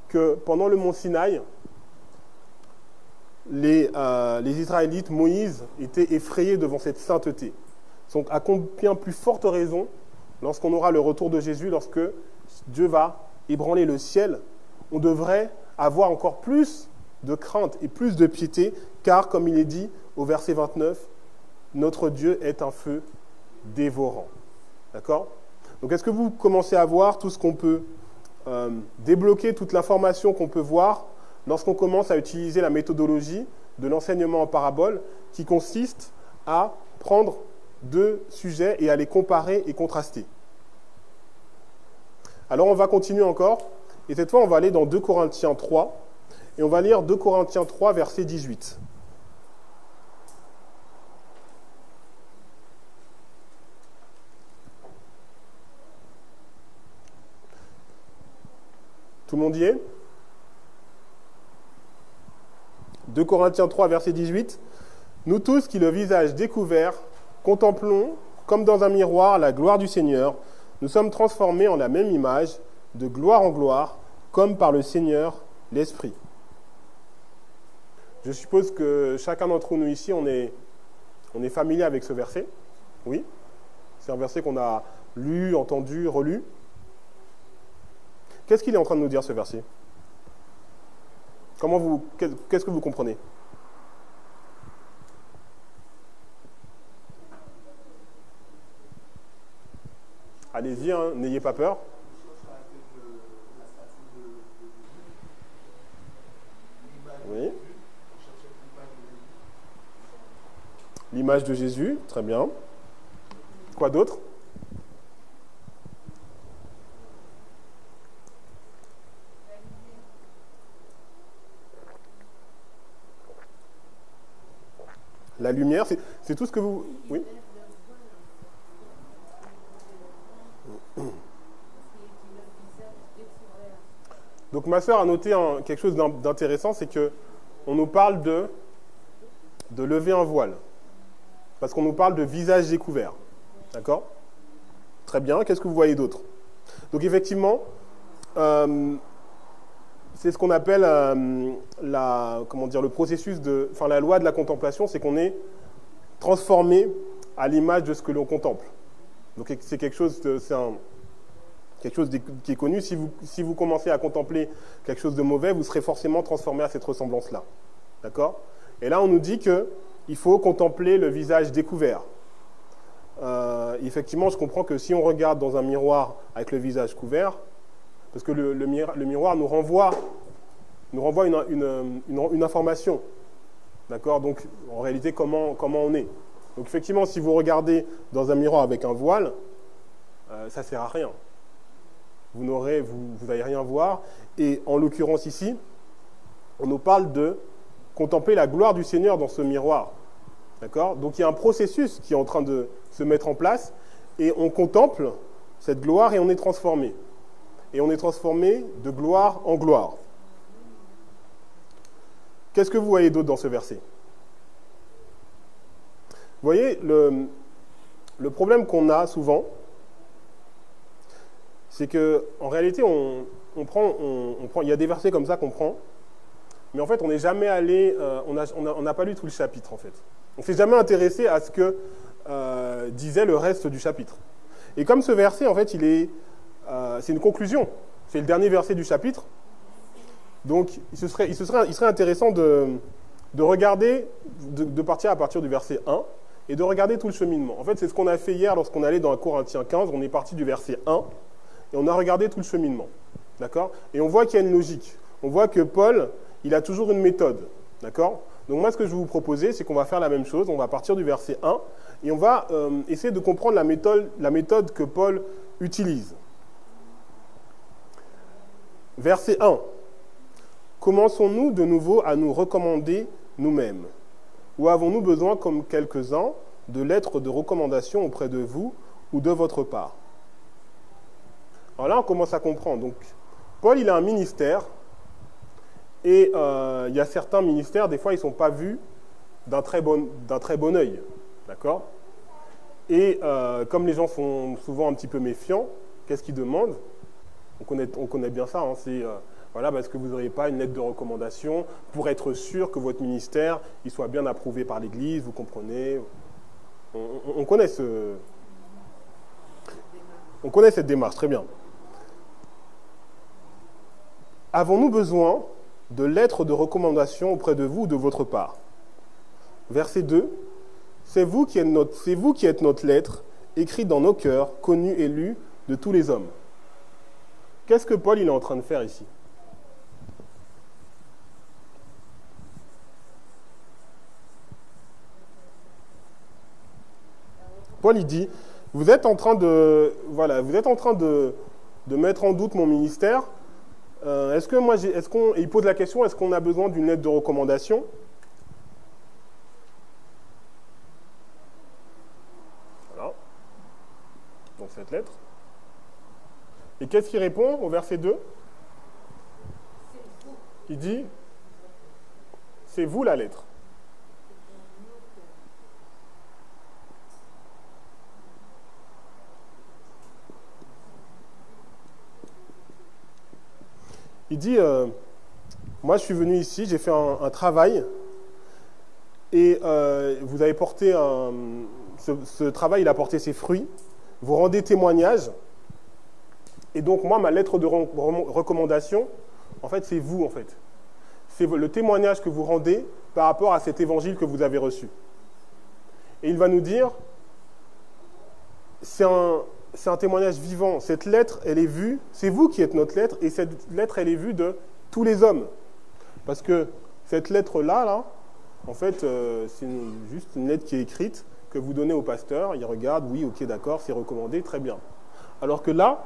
que pendant le mont Sinaï, euh, les, Israélites, Moïse, étaient effrayés devant cette sainteté. Donc à combien plus forte raison, lorsqu'on aura le retour de Jésus, lorsque Dieu va ébranler le ciel, on devrait avoir encore plus de crainte et plus de piété, car, comme il est dit au verset 29, notre Dieu est un feu dévorant. D'accord? Donc est-ce que vous commencez à voir tout ce qu'on peut euh, débloquer, toute l'information qu'on peut voir lorsqu'on commence à utiliser la méthodologie de l'enseignement en parabole qui consiste à prendre deux sujets et à les comparer et contraster. Alors on va continuer encore, et cette fois on va aller dans 2 Corinthiens 3, et on va lire 2 Corinthiens 3, verset 18. Tout le monde y est? 2 Corinthiens 3, verset 18. Nous tous qui le visage découvert, contemplons comme dans un miroir la gloire du Seigneur, nous sommes transformés en la même image, de gloire en gloire, comme par le Seigneur l'Esprit. Je suppose que chacun d'entre nous ici, on est, on est familier avec ce verset. Oui C'est un verset qu'on a lu, entendu, relu. Qu'est-ce qu'il est en train de nous dire ce verset? Comment vous, qu'est-ce que vous comprenez? Allez-y, hein, n'ayez pas peur. Oui. L'image de Jésus, très bien. Quoi d'autre? La lumière, c'est tout ce que vous... Oui Donc ma soeur a noté quelque chose d'intéressant, c'est que on nous parle de, lever un voile. Parce qu'on nous parle de visage découvert. D'accord? Très bien. Qu'est-ce que vous voyez d'autre? Donc effectivement, euh, c'est ce qu'on appelle euh, la, comment dire, le processus de, enfin la loi de la contemplation, c'est qu'on est transformé à l'image de ce que l'on contemple. Donc c'est quelque chose, c'est quelque chose qui est connu. Si vous, si vous commencez à contempler quelque chose de mauvais, vous serez forcément transformé à cette ressemblance-là. D'accord? Et là, on nous dit qu'il faut contempler le visage découvert. Euh, effectivement, je comprends que si on regarde dans un miroir avec le visage couvert, parce que le, miroir nous renvoie, nous renvoie une, information. D'accord? Donc, en réalité, comment, on est? Donc, effectivement, si vous regardez dans un miroir avec un voile, euh, ça ne sert à rien. Vous n'aurez, vous n'allez rien voir. Et en l'occurrence ici, on nous parle de contempler la gloire du Seigneur dans ce miroir. D'accord? Donc il y a un processus qui est en train de se mettre en place et on contemple cette gloire et on est transformé. Et on est transformé de gloire en gloire. Qu'est-ce que vous voyez d'autre dans ce verset? Vous voyez, le, le problème qu'on a souvent, c'est que en réalité, on, prend, on, prend, il y a des versets comme ça qu'on prend, mais en fait, on n'est jamais allé, euh, on n'a pas lu tout le chapitre en fait. On s'est jamais intéressé à ce que euh, disait le reste du chapitre. Et comme ce verset, en fait, il est, euh, c'est une conclusion. C'est le dernier verset du chapitre. Donc, il, serait, il, serait, il serait intéressant de, de regarder, de, partir à partir du verset 1 et de regarder tout le cheminement. En fait, c'est ce qu'on a fait hier lorsqu'on allait dans Corinthiens 15. On est parti du verset 1 et on a regardé tout le cheminement. D'accord? Et on voit qu'il y a une logique. On voit que Paul, il a toujours une méthode. D'accord? Donc moi, ce que je vais vous proposer, c'est qu'on va faire la même chose. On va partir du verset 1 et on va euh, essayer de comprendre la méthode que Paul utilise. Verset 1. Commençons-nous de nouveau à nous recommander nous-mêmes? Ou avons-nous besoin, comme quelques-uns, de lettres de recommandation auprès de vous ou de votre part? Alors là, on commence à comprendre. Donc, Paul, il a un ministère, et euh, il y a certains ministères, des fois, ils ne sont pas vus d'un très, bon, très œil. D'accord? Et euh, comme les gens sont souvent un petit peu méfiants, qu'est-ce qu'ils demandent? On connaît, on connaît, bien ça, hein, c'est euh, voilà, parce que vous n'auriez pas une lettre de recommandation pour être sûr que votre ministère soit bien approuvé par l'Église, vous comprenez on, connaît ce, on connaît cette démarche, très bien. Avons-nous besoin de lettres de recommandation auprès de vous ou de votre part? Verset 2. C'est qui êtes notre, c'est vous qui êtes notre lettre, écrite dans nos cœurs, connue et lue de tous les hommes. Qu'est-ce que Paul il est en train de faire ici? Paul il dit, vous êtes en train de, voilà, vous êtes en train de, de mettre en doute mon ministère. Euh, est-ce que moi, est-ce qu'on, il pose la question, est-ce qu'on a besoin d'une lettre de recommandation? Voilà. Donc cette lettre. Et qu'est-ce qu'il répond au verset 2 Il dit, c'est vous la lettre. Il dit, euh, moi je suis venu ici, j'ai fait un, travail, et euh, vous avez porté un, ce, ce, travail, il a porté ses fruits, vous rendez témoignage, Et donc, moi, ma lettre de recommandation, en fait, c'est vous, en fait. C'est le témoignage que vous rendez par rapport à cet évangile que vous avez reçu. Et il va nous dire, c'est un, un, témoignage vivant. Cette lettre, elle est vue, c'est vous qui êtes notre lettre, et cette lettre, elle est vue de tous les hommes. Parce que cette lettre-là, là, en fait, euh, c'est juste une lettre qui est écrite, que vous donnez au pasteur, il regarde, oui, ok, d'accord, c'est recommandé, très bien. Alors que là,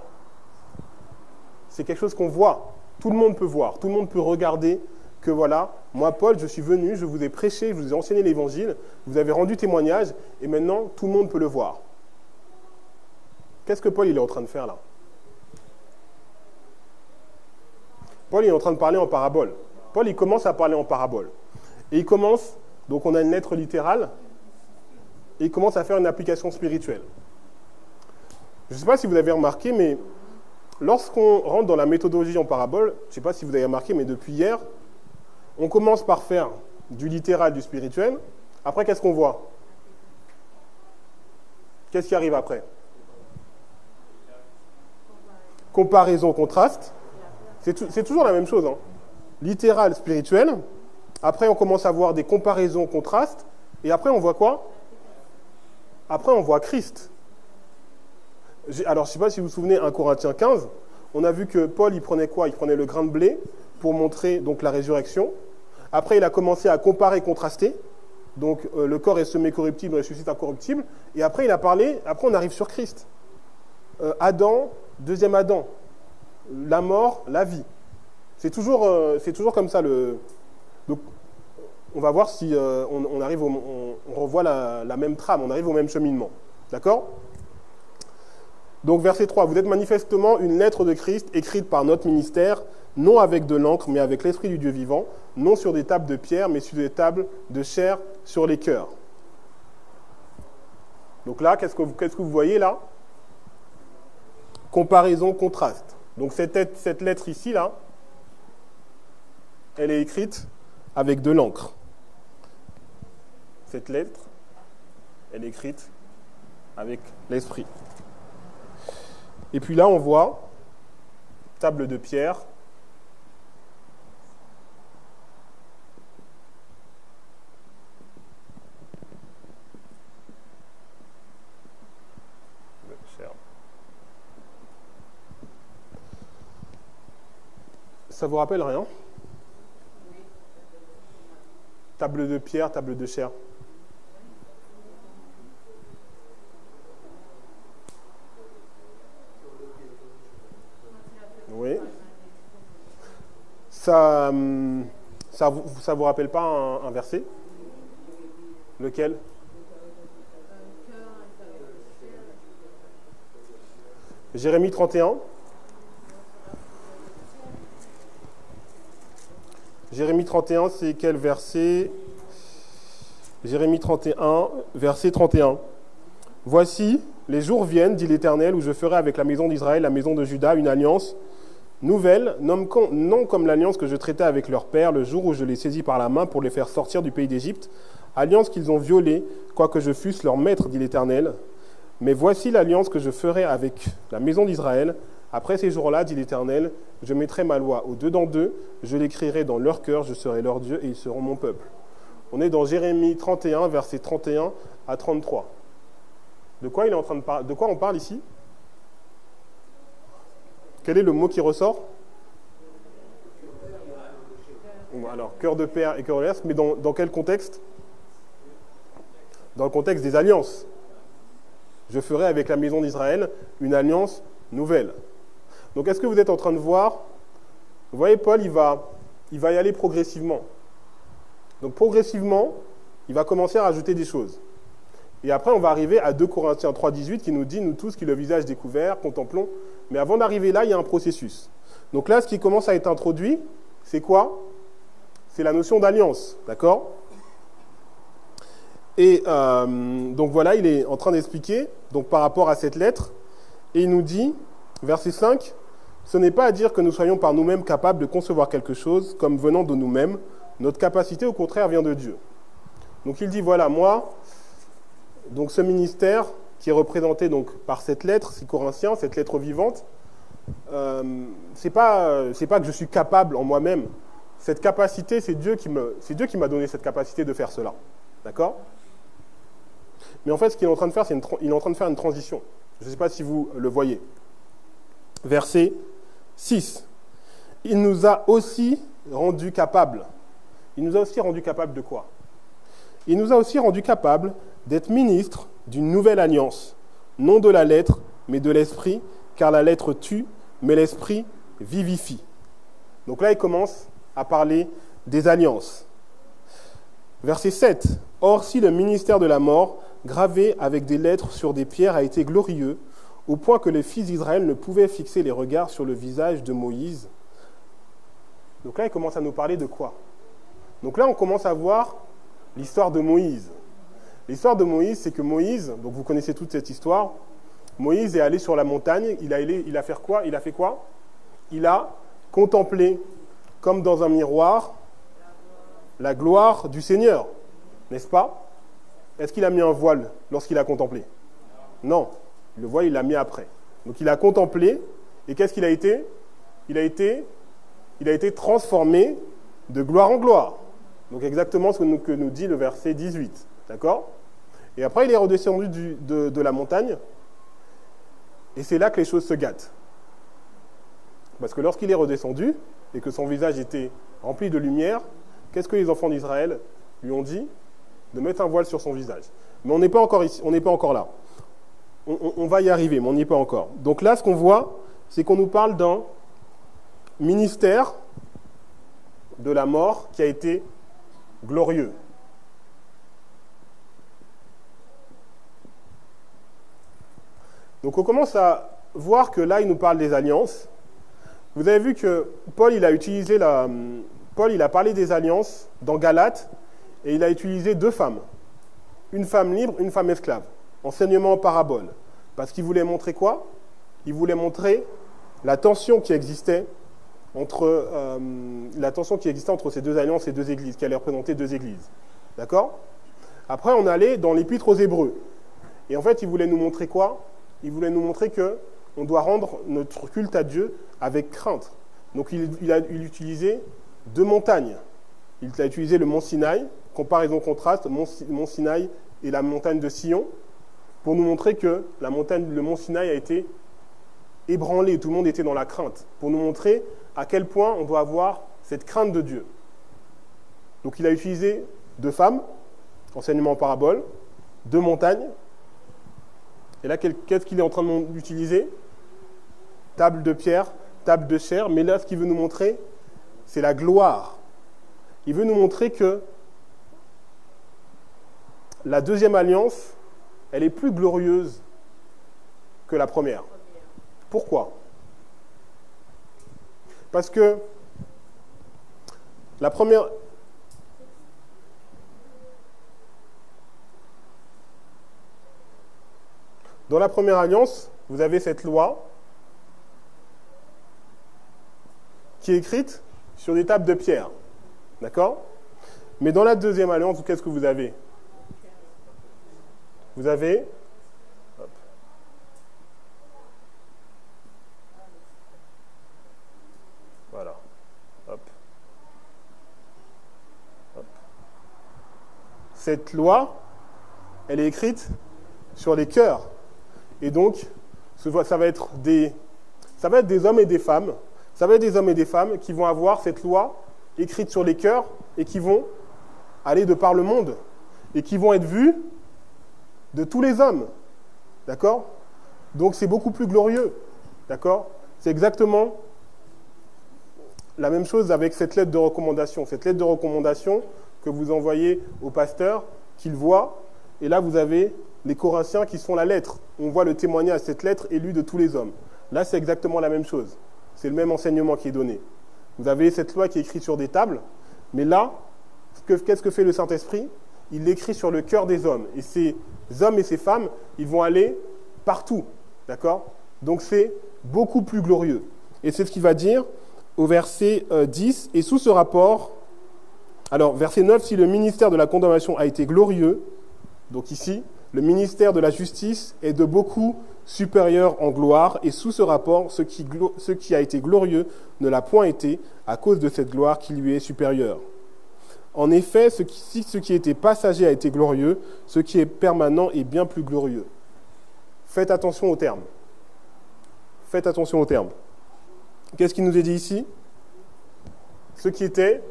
c'est quelque chose qu'on voit. Tout le monde peut voir, tout le monde peut regarder que voilà, moi Paul, je suis venu, je vous ai prêché, je vous ai enseigné l'évangile, vous avez rendu témoignage, et maintenant tout le monde peut le voir. Qu'est-ce que Paul il est en train de faire là? Paul il est en train de parler en parabole. Paul il commence à parler en parabole. Et il commence, donc on a une lettre littérale, et il commence à faire une application spirituelle. Je ne sais pas si vous avez remarqué, mais lorsqu'on rentre dans la méthodologie en parabole, je ne sais pas si vous avez remarqué, mais depuis hier, on commence par faire du littéral, du spirituel. Après, qu'est-ce qu'on voit? Qu'est-ce qui arrive après? Comparaison, contraste. C'est toujours la même chose. Hein. Littéral, spirituel. Après, on commence à voir des comparaisons, contrastes. Et après, on voit quoi? Après, on voit Christ. Alors, je ne sais pas si vous vous souvenez, 1 Corinthiens 15, on a vu que Paul, il prenait quoi? Il prenait le grain de blé pour montrer donc la résurrection. Après, il a commencé à comparer, contraster. Donc, euh, le corps est semé corruptible, ressuscite incorruptible. Et après, il a parlé, après, on arrive sur Christ. Euh, Adam, deuxième Adam. La mort, la vie. C'est toujours, euh, toujours comme ça. Donc, on va voir si on, arrive on, revoit la même trame, on arrive au même cheminement. D'accord? Donc verset 3, vous êtes manifestement une lettre de Christ écrite par notre ministère, non avec de l'encre, mais avec l'Esprit du Dieu vivant, non sur des tables de pierre, mais sur des tables de chair sur les cœurs. Donc là, qu'est-ce que, vous voyez là? Comparaison, contraste. Donc cette lettre ici, là, elle est écrite avec de l'encre. Cette lettre, elle est écrite avec l'Esprit. Et puis là, on voit table de pierre. Ça vous rappelle rien? Table de pierre, table de chair. Hum, ça vous, ça vous rappelle pas un, verset? Lequel? Jérémie 31. Jérémie 31, c'est quel verset? Jérémie 31, verset 31. Voici, les jours viennent, dit l'Éternel, où je ferai avec la maison d'Israël, la maison de Juda, une alliance Nouvelle, non comme l'alliance que je traitais avec leur père le jour où je les saisis par la main pour les faire sortir du pays d'Égypte, alliance qu'ils ont violée, quoique je fusse leur maître, dit l'Éternel. Mais voici l'alliance que je ferai avec la maison d'Israël. Après ces jours-là, dit l'Éternel, je mettrai ma loi au-dedans d'eux, je l'écrirai dans leur cœur, je serai leur Dieu et ils seront mon peuple. On est dans Jérémie 31, versets 31 à 33. De quoi, il est en train de, de quoi on parle ici? Quel est le mot qui ressort Alors, cœur de père et cœur de mais dans, quel contexte Dans le contexte des alliances. Je ferai avec la maison d'Israël une alliance nouvelle. Donc, est-ce que vous êtes en train de voir Vous voyez, Paul, il va, il va y aller progressivement. Donc, progressivement, il va commencer à rajouter des choses. Et après, on va arriver à 2 Corinthiens 3, 18 qui nous dit Nous tous qui le visage découvert, contemplons mais avant d'arriver là, il y a un processus. Donc là, ce qui commence à être introduit, c'est quoi? C'est la notion d'alliance, d'accord? Et euh, donc voilà, il est en train d'expliquer, donc par rapport à cette lettre, et il nous dit, verset 5, ce n'est pas à dire que nous soyons par nous-mêmes capables de concevoir quelque chose comme venant de nous-mêmes. Notre capacité, au contraire, vient de Dieu. Donc il dit, voilà, moi, donc ce ministère, qui est représenté donc par cette lettre, c'est Corinthiens, cette lettre vivante, euh, c'est pas, c'est pas que je suis capable en moi-même. Cette capacité, c'est Dieu qui me, c'est Dieu qui m'a donné cette capacité de faire cela. D'accord? Mais en fait, ce qu'il est en train de faire, c'est il est en train de faire une transition. Je ne sais pas si vous le voyez. Verset 6. Il nous a aussi rendu capables. Il nous a aussi rendu capables de quoi? Il nous a aussi rendu capables d'être ministres d'une nouvelle alliance, non de la lettre, mais de l'esprit, car la lettre tue, mais l'esprit vivifie. Donc là, il commence à parler des alliances. Verset 7. Or, si le ministère de la mort, gravé avec des lettres sur des pierres, a été glorieux, au point que les fils d'Israël ne pouvaient fixer les regards sur le visage de Moïse. Donc là, il commence à nous parler de quoi? Donc là, on commence à voir l'histoire de Moïse. L'histoire de Moïse, c'est que Moïse, donc vous connaissez toute cette histoire, Moïse est allé sur la montagne, il a, il a fait quoi Il a fait quoi? Il a contemplé, comme dans un miroir, la gloire du Seigneur, n'est-ce pas? Est-ce qu'il a mis un voile lorsqu'il a contemplé? Non. Le voile, il l'a mis après. Donc il a contemplé, et qu'est-ce qu'il a été? Il a été il a été transformé de gloire en gloire. Donc exactement ce que nous dit le verset 18. D'accord? Et après, il est redescendu de, la montagne, et c'est là que les choses se gâtent. Parce que lorsqu'il est redescendu, et que son visage était rempli de lumière, qu'est-ce que les enfants d'Israël lui ont dit? De mettre un voile sur son visage. Mais on n'est pas encore ici, on n'est pas encore là. On, va y arriver, mais on n'y est pas encore. Donc là, ce qu'on voit, c'est qu'on nous parle d'un ministère de la mort qui a été glorieux. Donc on commence à voir que là, il nous parle des alliances. Vous avez vu que Paul, il a utilisé la, Paul, il a parlé des alliances dans Galates et il a utilisé deux femmes. Une femme libre, une femme esclave. Enseignement en parabole. Parce qu'il voulait montrer quoi? Il voulait montrer la tension qui existait entre euh, la tension qui existait entre ces deux alliances et deux églises, qui allaient représenter deux églises. D'accord? Après, on allait dans l'épître aux Hébreux. Et en fait, il voulait nous montrer quoi? Il voulait nous montrer que on doit rendre notre culte à Dieu avec crainte. Donc il, a utilisé deux montagnes. Il a utilisé le mont Sinaï, comparaison contraste, mont, mont Sinaï et la montagne de Sion, pour nous montrer que la montagne, le mont Sinaï a été ébranlé, tout le monde était dans la crainte, pour nous montrer à quel point on doit avoir cette crainte de Dieu. Donc il a utilisé deux femmes, enseignement en parabole, deux montagnes. Et là, qu'est-ce qu'il est en train d'utiliser Table de pierre, table de chair. Mais là, ce qu'il veut nous montrer, c'est la gloire. Il veut nous montrer que la deuxième alliance, elle est plus glorieuse que la première. Pourquoi? Parce que la première... Dans la première alliance, vous avez cette loi qui est écrite sur des tables de pierre. D'accord? Mais dans la deuxième alliance, qu'est-ce que vous avez? Vous avez cette loi, elle est écrite sur les cœurs. Et donc, ça va être des, hommes et des femmes. Ça va être des hommes et des femmes qui vont avoir cette loi écrite sur les cœurs et qui vont aller de par le monde et qui vont être vus de tous les hommes. D'accord? Donc c'est beaucoup plus glorieux. D'accord? C'est exactement la même chose avec cette lettre de recommandation. Cette lettre de recommandation, que vous envoyez au pasteur, qu'il voit. Et là, vous avez les Corinthiens qui sont la lettre. On voit le témoignage, cette lettre est lue de tous les hommes. Là, c'est exactement la même chose. C'est le même enseignement qui est donné. Vous avez cette loi qui est écrite sur des tables, mais là, qu'est-ce que fait le Saint-Esprit? Il l'écrit sur le cœur des hommes. Et ces hommes et ces femmes, ils vont aller partout. D'accord? Donc c'est beaucoup plus glorieux. Et c'est ce qu'il va dire au verset 10. Euh, et sous ce rapport, alors, verset 9, si le ministère de la condamnation a été glorieux, donc ici, le ministère de la justice est de beaucoup supérieur en gloire, et sous ce rapport, ce qui, a été glorieux ne l'a point été à cause de cette gloire qui lui est supérieure. En effet, ce qui, si ce qui était passager a été glorieux, ce qui est permanent est bien plus glorieux. Faites attention aux termes. Faites attention aux termes. Qu'est-ce qui nous est dit ici? Ce qui était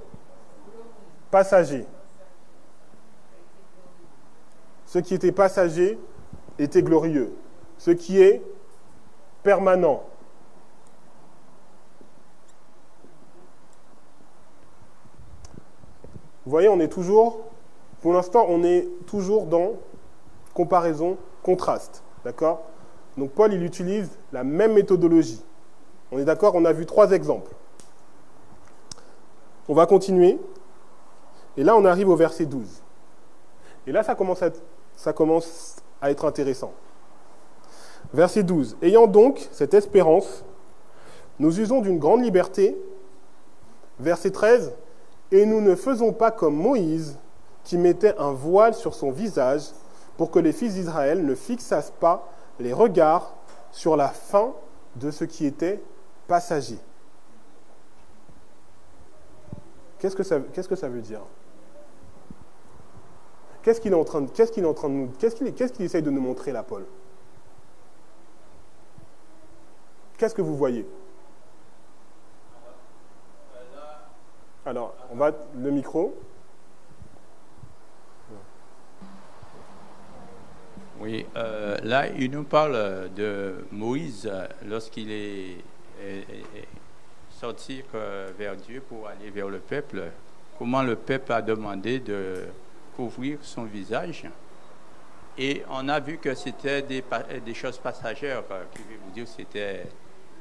passager. Ce qui était passager était glorieux. Ce qui est permanent. Vous voyez, on est toujours, pour l'instant, on est toujours dans comparaison, contraste. D'accord? Donc Paul, il utilise la même méthodologie. On est d'accord? On a vu trois exemples. On va continuer. Et là, on arrive au verset 12. Et là, ça commence à être, ça commence à être intéressant. Verset 12. Ayant donc cette espérance, nous usons d'une grande liberté. Verset 13. Et nous ne faisons pas comme Moïse, qui mettait un voile sur son visage pour que les fils d'Israël ne fixassent pas les regards sur la fin de ce qui était passager. Qu'est-ce que ça, qu'est-ce que ça veut dire? Qu'est-ce qu'il est qu'est-ce qu'il est qu'est-ce qu'il, qu'est-ce essaye de nous montrer là, Paul? Qu'est-ce que vous voyez? Alors, on va le micro. Oui, euh, là, il nous parle de Moïse lorsqu'il est, sorti euh, vers Dieu pour aller vers le peuple. Comment le peuple a demandé de couvrir son visage. Et on a vu que c'était des, choses passagères, euh, qui veut vous dire c'était...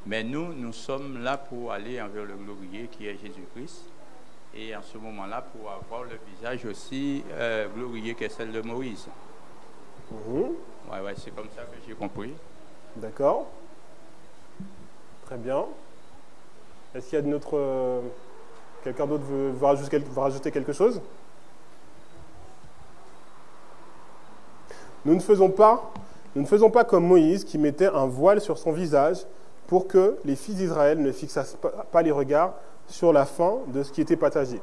Mais nous, nous sommes là pour aller envers le glorieux qui est Jésus-Christ. Et en ce moment-là, pour avoir le visage aussi euh, glorieux que celle de Moïse. Mhm. Ouais, ouais, c'est comme ça que j'ai compris. D'accord. Très bien. Est-ce qu'il y a de notre. euh, Quelqu'un d'autre veut, veut rajouter quelque chose? Nous ne faisons pas, comme Moïse qui mettait un voile sur son visage pour que les fils d'Israël ne fixassent pas, les regards sur la fin de ce qui était partagé.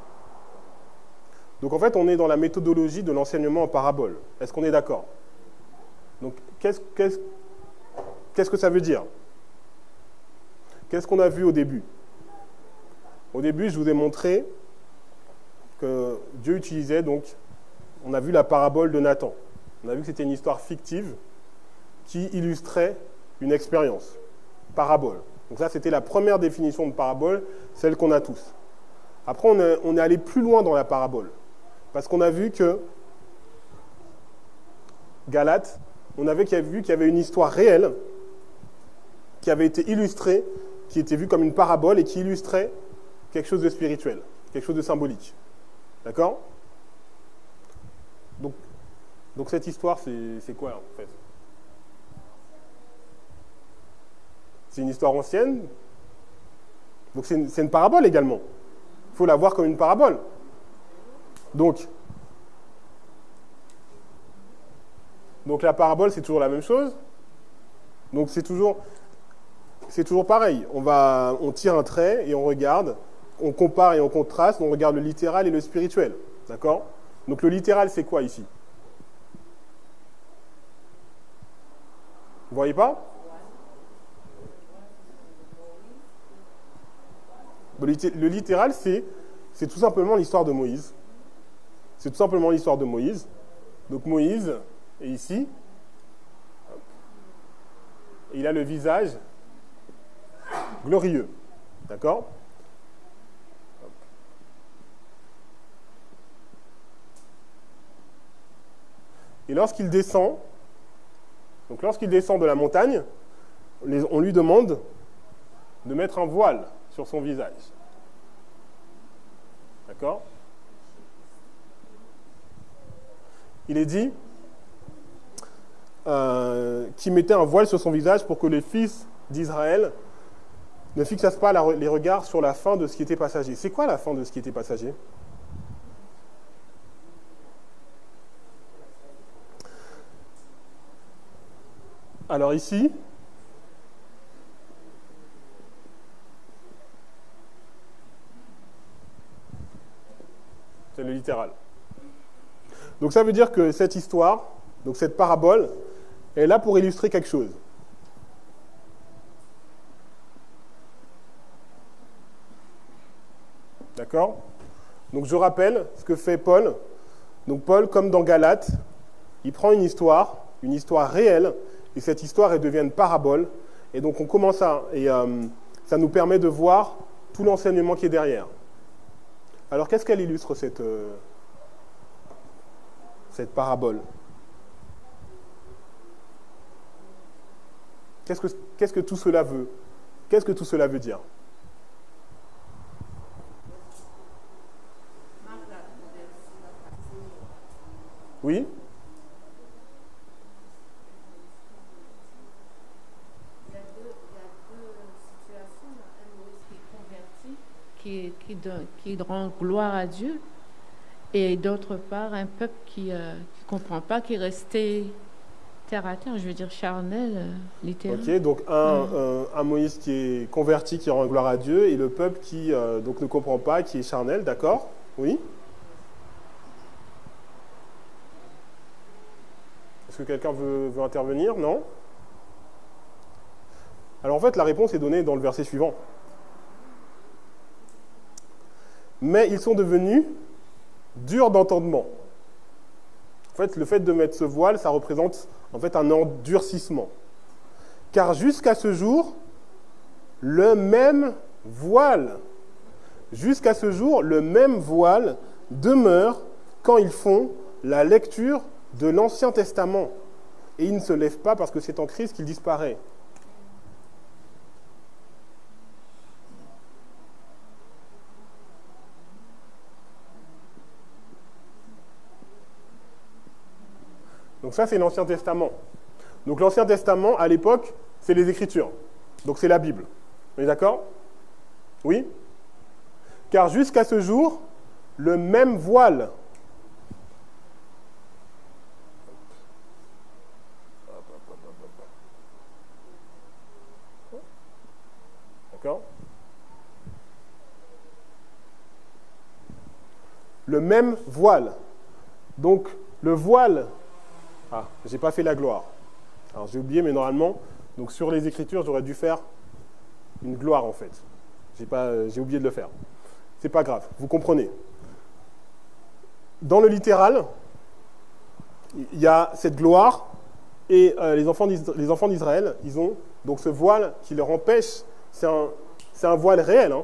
Donc en fait, on est dans la méthodologie de l'enseignement en parabole. Est-ce qu'on est d'accord? Donc qu'est-ce que ça veut dire? Qu'est-ce qu'on a vu au début? Au début, je vous ai montré que Dieu utilisait donc, on a vu la parabole de Nathan. On a vu que c'était une histoire fictive qui illustrait une expérience. Parabole. Donc ça, c'était la première définition de parabole, celle qu'on a tous. Après, on est, allé plus loin dans la parabole. Parce qu'on a vu que Galate, on avait vu qu'il y avait une histoire réelle qui avait été illustrée, qui était vue comme une parabole et qui illustrait quelque chose de spirituel, quelque chose de symbolique. D'accord? Donc, donc cette histoire, c'est quoi en fait? C'est une histoire ancienne? Donc c'est une, parabole également. Il faut la voir comme une parabole. Donc, donc la parabole, c'est toujours la même chose. Donc c'est toujours, c'est toujours pareil. On, on tire un trait et on regarde, on compare et on contraste, on regarde le littéral et le spirituel. D'accord? Donc le littéral, c'est quoi ici? Vous voyez pas Le litté- le littéral, c'est tout simplement l'histoire de Moïse. C'est tout simplement l'histoire de Moïse. Donc Moïse est ici. Et il a le visage glorieux. D'accord? Et lorsqu'il descend, donc lorsqu'il descend de la montagne, on lui demande de mettre un voile sur son visage. D'accord? Il est dit euh, qu'il mettait un voile sur son visage pour que les fils d'Israël ne fixassent pas les regards sur la fin de ce qui était passager. C'est quoi la fin de ce qui était passager? Alors ici, c'est le littéral. Donc ça veut dire que cette histoire, donc cette parabole, est là pour illustrer quelque chose. D'accord? Donc je rappelle ce que fait Paul. Donc Paul, comme dans Galate, il prend une histoire, une histoire réelle, et cette histoire elle devient une parabole. Et donc on commence à... Et euh, ça nous permet de voir tout l'enseignement qui est derrière. Alors qu'est-ce qu'elle illustre cette, euh, cette parabole? Qu'est-ce que, tout cela veut? Qu'est-ce que tout cela veut dire? Oui? Qui, qui, qui rend gloire à Dieu, et d'autre part, un peuple qui ne comprend pas, qui est resté terre à terre, je veux dire charnel, euh, littéralement. Ok, donc un, un, Moïse qui est converti, qui rend gloire à Dieu, et le peuple qui euh, donc ne comprend pas, qui est charnel, d'accord? Oui? Est-ce que quelqu'un veut, veut intervenir? Non? Alors en fait, la réponse est donnée dans le verset suivant. Mais ils sont devenus durs d'entendement. En fait, le fait de mettre ce voile, ça représente en fait un endurcissement. Car jusqu'à ce jour, le même voile, jusqu'à ce jour, le même voile demeure quand ils font la lecture de l'Ancien Testament. Et il ne se lève pas parce que c'est en Christ qu'il disparaît. Donc ça, c'est l'Ancien Testament. Donc l'Ancien Testament, à l'époque, c'est les Écritures. Donc c'est la Bible. On est d'accord? Oui? Car jusqu'à ce jour, le même voile D'accord? Le même voile. Donc le voile ah, j'ai pas fait la gloire. Alors j'ai oublié, mais normalement, donc sur les Écritures, j'aurais dû faire une gloire en fait. J'ai pas, j'ai oublié de le faire. C'est pas grave, vous comprenez. Dans le littéral, il y a cette gloire et euh, les enfants d'Israël, ils ont donc ce voile qui leur empêche. C'est un, voile réel. Hein.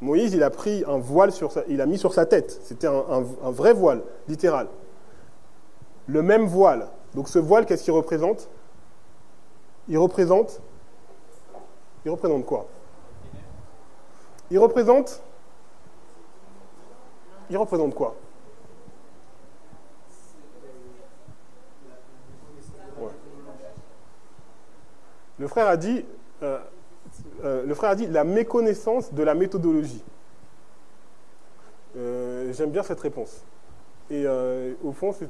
Moïse, il a pris un voile sur sa, il a mis sur sa tête. C'était un vrai voile, littéral le même voile. Donc ce voile, qu'est-ce qu'il représente? Il représente Il représente quoi? Il représente Il représente quoi? Le frère a dit, euh, euh, le frère a dit la méconnaissance de la méthodologie. Euh, j'aime bien cette réponse. Et au fond, c'est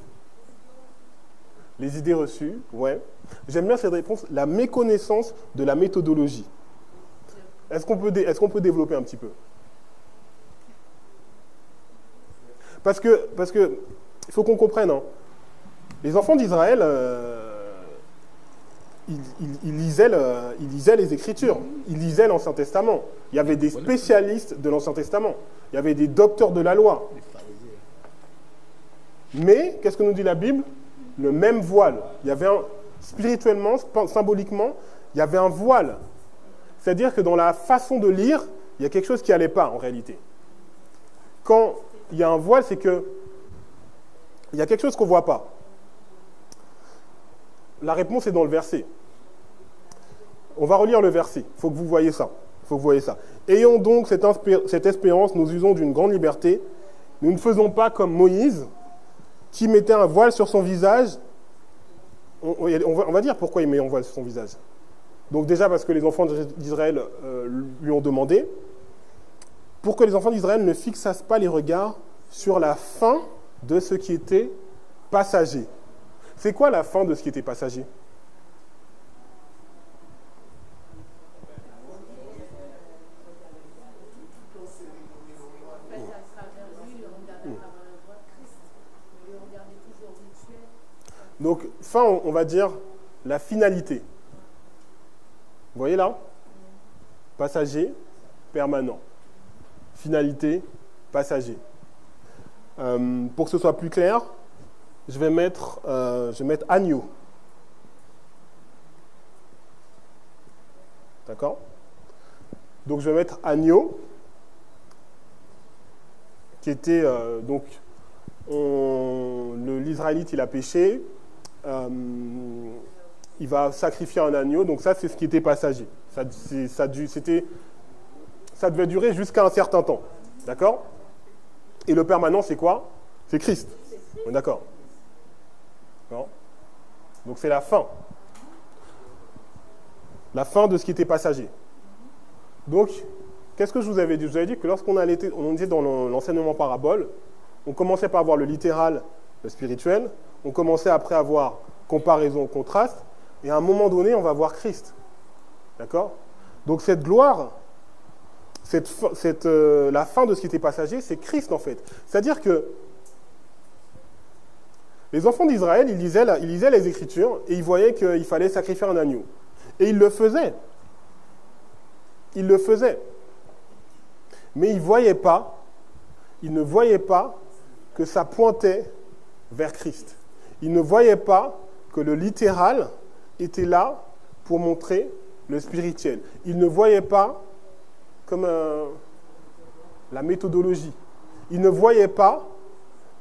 les idées reçues, ouais. J'aime bien cette réponse, la méconnaissance de la méthodologie. Est-ce qu'on peut, est qu'on peut développer un petit peu? Parce que, parce que, il faut qu'on comprenne, hein. les enfants d'Israël, euh, ils, lisaient ils lisaient les Écritures, ils lisaient l'Ancien Testament. Il y avait des spécialistes de l'Ancien Testament, il y avait des docteurs de la loi. Mais, qu'est-ce que nous dit la Bible? Le même voile. Il y avait un, spirituellement, symboliquement, il y avait un voile. C'est-à-dire que dans la façon de lire, il y a quelque chose qui n'allait pas en réalité. Quand il y a un voile, c'est que il y a quelque chose qu'on ne voit pas. La réponse est dans le verset. On va relire le verset. Il faut que vous voyez ça. faut que vous voyez ça. Ayons donc cette, cette espérance, nous usons d'une grande liberté. Nous ne faisons pas comme Moïse, qui mettait un voile sur son visage. On, va, dire pourquoi il met un voile sur son visage. Donc déjà parce que les enfants d'Israël euh, lui ont demandé, pour que les enfants d'Israël ne fixassent pas les regards sur la fin de ce qui était passager. C'est quoi la fin de ce qui était passager? Donc, fin, on va dire la finalité. Vous voyez là? Passager, permanent. Finalité, passager. Euh, pour que ce soit plus clair, je vais mettre, euh, je vais mettre agneau. D'accord? Donc je vais mettre agneau, qui était euh, donc l'Israélite, il a péché, euh, il va sacrifier un agneau, donc ça c'est ce qui était passager. Ça, ça, ça devait durer jusqu'à un certain temps. D'accord? Et le permanent c'est quoi? C'est Christ. D'accord Donc c'est la fin. La fin de ce qui était passager. Donc, qu'est-ce que je vous avais dit? Je vous avais dit que lorsqu'on on était dans l'enseignement parabole, on commençait par voir le littéral, le spirituel, on commençait après à voir comparaison, contraste, et à un moment donné, on va voir Christ. D'accord? Donc cette gloire, cette, euh, la fin de ce qui était passager, c'est Christ en fait. C'est-à-dire que les enfants d'Israël, ils lisaient, ils lisaient les Écritures et ils voyaient qu'il fallait sacrifier un agneau. Et ils le faisaient. Ils le faisaient. Mais ils ne voyaient pas, ils ne voyaient pas que ça pointait vers Christ. Ils ne voyaient pas que le littéral était là pour montrer le spirituel. Ils ne voyaient pas comme la méthodologie. Ils ne voyaient pas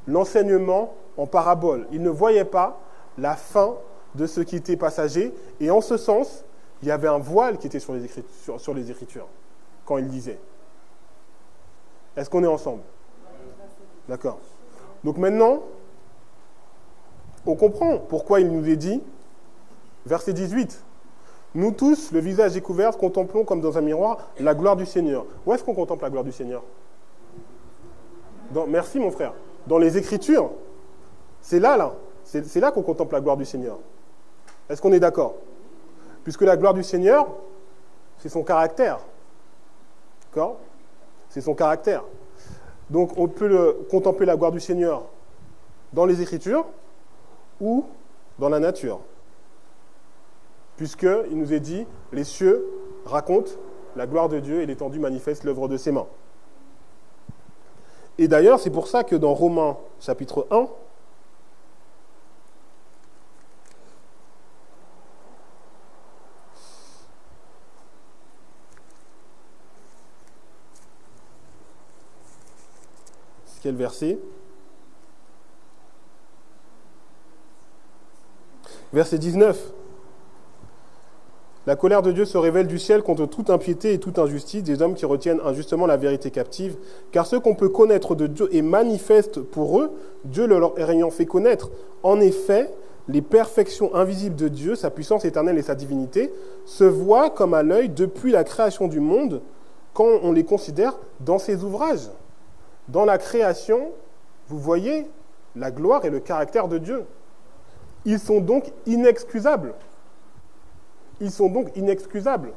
l'enseignement en parabole. Ils ne voyaient pas la fin de ce qui était passager. Et en ce sens, il y avait un voile qui était sur, les écritures quand il disait. Est-ce qu'on est ensemble? D'accord. Donc maintenant, on comprend pourquoi il nous est dit, verset 18, nous tous, le visage découvert, contemplons comme dans un miroir la gloire du Seigneur. Où est-ce qu'on contemple la gloire du Seigneur? Merci mon frère. Dans les Écritures, c'est là, là. C'est là qu'on contemple la gloire du Seigneur. Est-ce qu'on est, d'accord? Puisque la gloire du Seigneur, c'est son caractère. D'accord? C'est son caractère. Donc on peut contempler la gloire du Seigneur dans les Écritures ou dans la nature. Puisqu'il nous est dit, les cieux racontent la gloire de Dieu et l'étendue manifeste l'œuvre de ses mains. Et d'ailleurs, c'est pour ça que dans Romains chapitre 1, Quel verset? Verset 19. La colère de Dieu se révèle du ciel contre toute impiété et toute injustice des hommes qui retiennent injustement la vérité captive. Car ce qu'on peut connaître de Dieu est manifeste pour eux, Dieu le leur ayant fait connaître. En effet, les perfections invisibles de Dieu, sa puissance éternelle et sa divinité, se voient comme à l'œil depuis la création du monde quand on les considère dans ses ouvrages. Dans la création, vous voyez la gloire et le caractère de Dieu. Ils sont donc inexcusables. Ils sont donc inexcusables,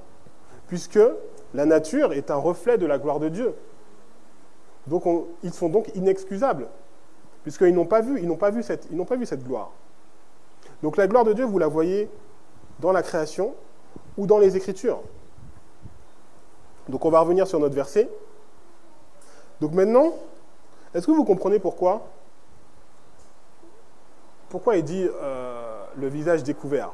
puisque la nature est un reflet de la gloire de Dieu. Donc ils sont donc inexcusables, puisqu'ils n'ont pas vu, ils n'ont pas vu cette, n'ont pas vu cette gloire. Donc la gloire de Dieu, vous la voyez dans la création ou dans les Écritures. Donc on va revenir sur notre verset. Donc maintenant, est-ce que vous comprenez pourquoi Pourquoi il dit euh, le visage découvert?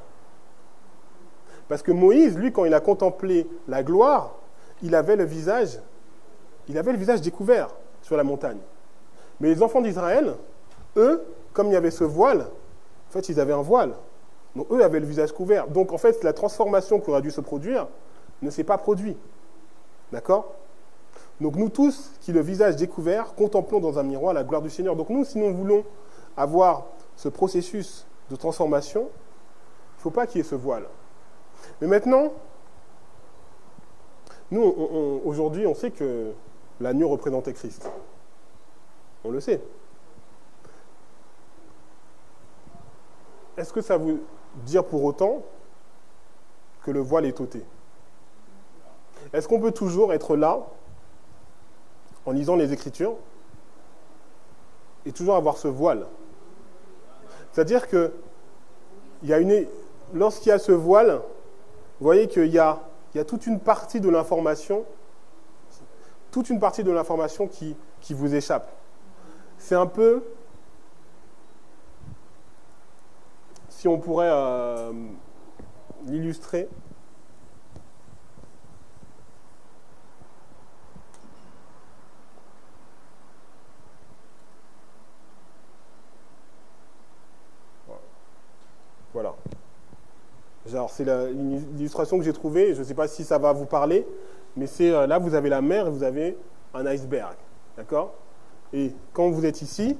Parce que Moïse, lui, quand il a contemplé la gloire, il avait le visage, il avait le visage découvert sur la montagne. Mais les enfants d'Israël, eux, comme il y avait ce voile, en fait, ils avaient un voile. Donc eux avaient le visage couvert. Donc en fait, la transformation qui aurait dû se produire ne s'est pas produite. D'accord? Donc nous tous, qui le visage découvert, contemplons dans un miroir la gloire du Seigneur. Donc nous, si nous voulons avoir ce processus de transformation, il ne faut pas qu'il y ait ce voile. Mais maintenant, nous, aujourd'hui, on sait que l'agneau représentait Christ. On le sait. Est-ce que ça veut dire pour autant que le voile est ôté? Est-ce qu'on peut toujours être là en lisant les Écritures et toujours avoir ce voile? C'est-à-dire que lorsqu'il y a ce voile, vous voyez qu'il y y a toute une partie de l'information, toute une partie de l'information qui, qui vous échappe. C'est un peu, si on pourrait euh, l'illustrer, Voilà. Genre, c'est une illustration que j'ai trouvée, je ne sais pas si ça va vous parler, mais c'est euh, là, vous avez la mer et vous avez un iceberg. D'accord? Et quand vous êtes ici,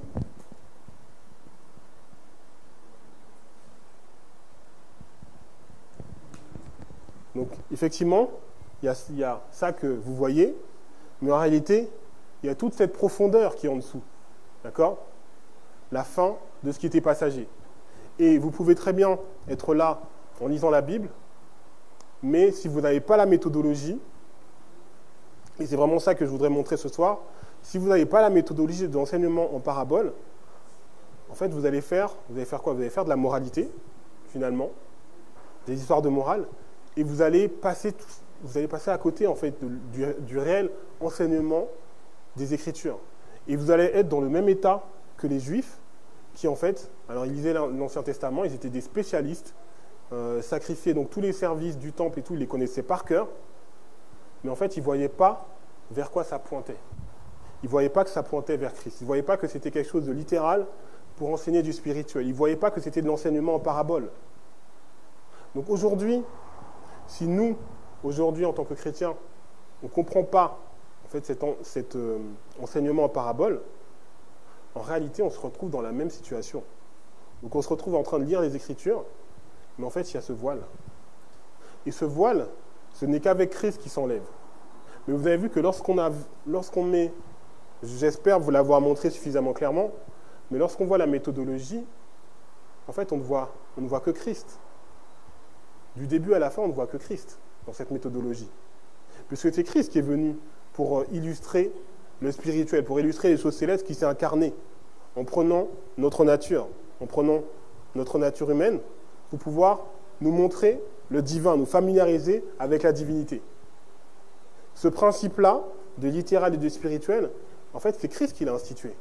donc effectivement, il y, y a ça que vous voyez, mais en réalité, il y a toute cette profondeur qui est en dessous. D'accord? La fin de ce qui était passager. Et vous pouvez très bien être là en lisant la Bible, mais si vous n'avez pas la méthodologie, et c'est vraiment ça que je voudrais montrer ce soir, si vous n'avez pas la méthodologie de l'enseignement en parabole, en fait, vous allez faire, vous allez faire quoi? Vous allez faire de la moralité, finalement, des histoires de morale, et vous allez passer, tout- vous allez passer à côté, en fait, du, du réel enseignement des Écritures. Et vous allez être dans le même état que les Juifs, qui en fait, alors ils lisaient l'An- l'Ancien Testament, ils étaient des spécialistes, euh, donc tous les services du temple et tout, ils les connaissaient par cœur, mais en fait, ils ne voyaient pas vers quoi ça pointait. Ils ne voyaient pas que ça pointait vers Christ. Ils ne voyaient pas que c'était quelque chose de littéral pour enseigner du spirituel. Ils ne voyaient pas que c'était de l'enseignement en parabole. Donc aujourd'hui, si nous, aujourd'hui, en tant que chrétiens, on ne comprend pas en fait, cet, cet, euh, enseignement en parabole, en réalité, on se retrouve dans la même situation. Donc on se retrouve en train de lire les Écritures, mais en fait, il y a ce voile. Et ce voile, ce n'est qu'avec Christ qui s'enlève. Mais vous avez vu que lorsqu'on a, lorsqu'on met, j'espère vous l'avoir montré suffisamment clairement, mais lorsqu'on voit la méthodologie, en fait, on ne voit, on ne voit que Christ. Du début à la fin, on ne voit que Christ dans cette méthodologie. Puisque c'est Christ qui est venu pour euh, illustrer le spirituel, pour illustrer les choses célestes qui s'est incarné en prenant notre nature, en prenant notre nature humaine, pour pouvoir nous montrer le divin, nous familiariser avec la divinité. Ce principe-là, de littéral et de spirituel, en fait, c'est Christ qui l'a institué.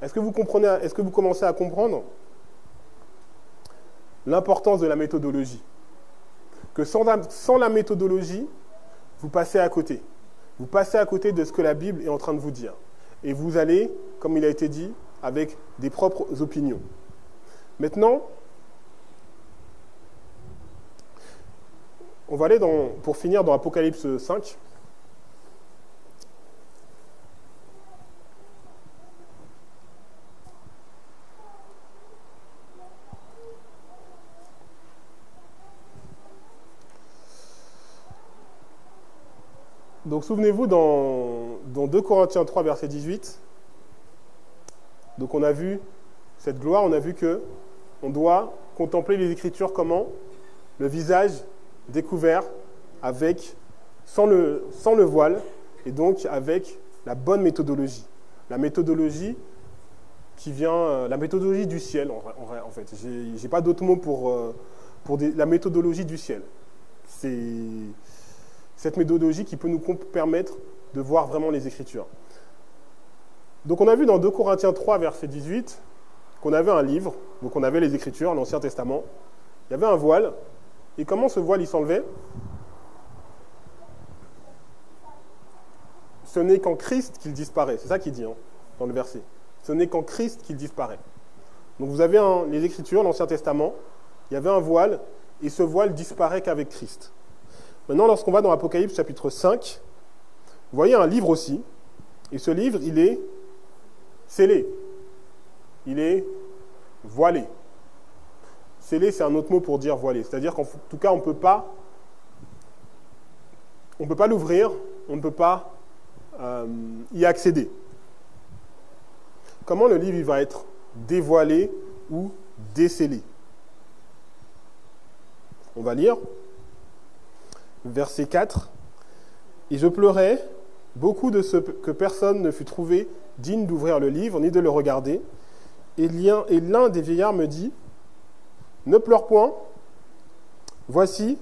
Est-ce que vous comprenez, est-ce que vous commencez à comprendre l'importance de la méthodologie? Que sans sans la méthodologie, vous passez à côté. Vous passez à côté de ce que la Bible est en train de vous dire. Et vous allez, comme il a été dit, avec des propres opinions. Maintenant, on va aller pour finir dans Apocalypse 5. Donc souvenez-vous dans, dans 2 Corinthiens 3, verset 18, donc on a vu cette gloire, on a vu que on doit contempler les Écritures comment? Le visage découvert, avec, sans, le, voile, et donc avec la bonne méthodologie. La méthodologie qui vient, euh, la méthodologie du ciel, en, en fait. J'ai pas d'autre mot pour, euh, pour la méthodologie du ciel. C'est cette méthodologie qui peut nous permettre de voir vraiment les Écritures. Donc on a vu dans 2 Corinthiens 3, verset 18, qu'on avait un livre, donc on avait les Écritures, l'Ancien Testament, il y avait un voile, et comment ce voile il s'enlevait? Ce n'est qu'en Christ qu'il disparaît, c'est ça qu'il dit hein, dans le verset. Ce n'est qu'en Christ qu'il disparaît. Donc vous avez les Écritures, l'Ancien Testament, il y avait un voile, et ce voile disparaît qu'avec Christ. Maintenant, lorsqu'on va dans Apocalypse chapitre 5, vous voyez un livre aussi, et ce livre, il est scellé, il est voilé. C'est un autre mot pour dire voilé, c'est-à-dire qu'en tout cas, on ne peut pas, on peut pas l'ouvrir, on ne peut pas euh, y accéder. Comment le livre va être dévoilé ou décellé? On va lire verset 4. Et je pleurais beaucoup de ce que personne ne fut trouvé digne d'ouvrir le livre ni de le regarder. Et l'un des vieillards me dit Ne pleure point. Voici,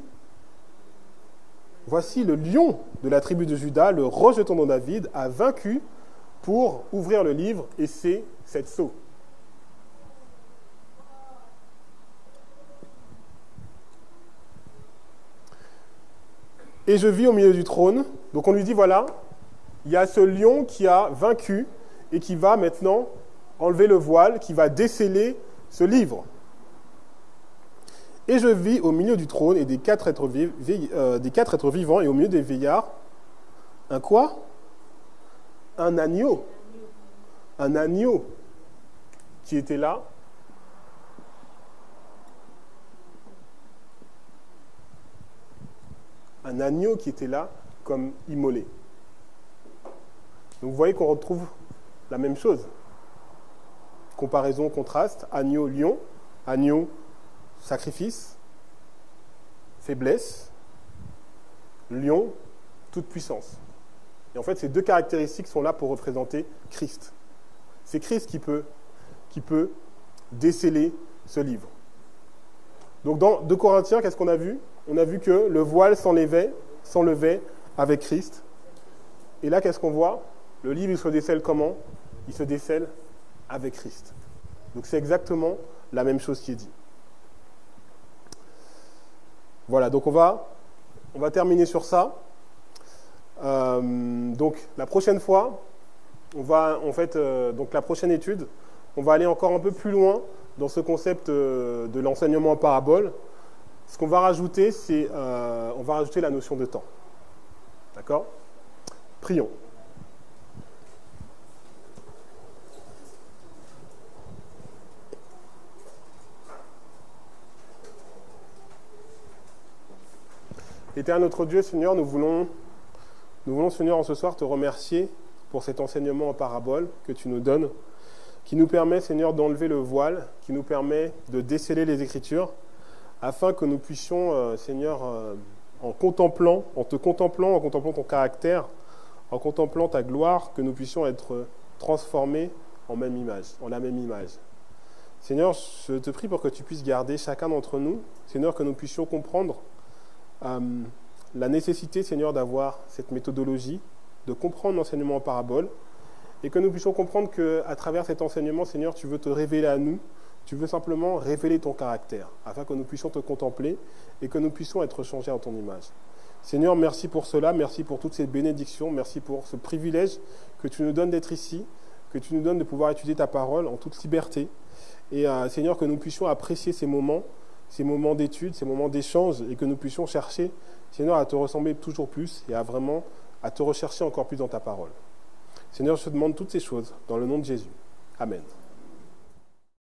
voici le lion de la tribu de Judas, le rejeton de David, a vaincu pour ouvrir le livre, et c'est cette sceau. Et je vis au milieu du trône. Donc on lui dit, voilà, il y a ce lion qui a vaincu et qui va maintenant enlever le voile, qui va déceler ce livre. Et je vis au milieu du trône et des quatre êtres, euh, vivants et au milieu des veillards, un quoi? Un agneau. Un agneau qui était là. Un agneau qui était là comme immolé. Donc vous voyez qu'on retrouve la même chose. Comparaison, contraste, agneau, lion, agneau, sacrifice, faiblesse, lion, toute puissance. Et en fait, ces deux caractéristiques sont là pour représenter Christ. C'est Christ qui peut, déceler ce livre. Donc dans 2 Corinthiens, qu'est-ce qu'on a vu? On a vu que le voile s'enlevait, s'enlevait avec Christ. Et là, qu'est-ce qu'on voit? Le livre, il se décèle comment? Il se décèle avec Christ. Donc c'est exactement la même chose qui est dit. Voilà, donc on va, terminer sur ça. Euh, donc la prochaine fois, on va en fait, euh, donc la prochaine étude, on va aller encore un peu plus loin dans ce concept euh, de l'enseignement en parabole. Ce qu'on va rajouter, c'est on va rajouter la notion de temps. D'accord? Prions. Éternel notre Dieu, Seigneur, nous voulons, nous voulons, Seigneur, en ce soir te remercier pour cet enseignement en parabole que tu nous donnes, qui nous permet, Seigneur, d'enlever le voile, qui nous permet de déceler les Écritures, afin que nous puissions, euh, Seigneur, euh, en contemplant, en te contemplant, en contemplant ton caractère, en contemplant ta gloire, que nous puissions être transformés en même image, en la même image. Seigneur, je te prie pour que tu puisses garder chacun d'entre nous, Seigneur, que nous puissions comprendre euh, la nécessité, Seigneur, d'avoir cette méthodologie, de comprendre l'enseignement en parabole, et que nous puissions comprendre qu'à travers cet enseignement, Seigneur, tu veux te révéler à nous, tu veux simplement révéler ton caractère, afin que nous puissions te contempler et que nous puissions être changés en ton image. Seigneur, merci pour cela, merci pour toutes ces bénédictions, merci pour ce privilège que tu nous donnes d'être ici, que tu nous donnes de pouvoir étudier ta parole en toute liberté. Et euh, Seigneur, que nous puissions apprécier ces moments ces moments d'étude, ces moments d'échange, et que nous puissions chercher, Seigneur, à te ressembler toujours plus et à vraiment à te rechercher encore plus dans ta parole. Seigneur, je te demande toutes ces choses dans le nom de Jésus. Amen.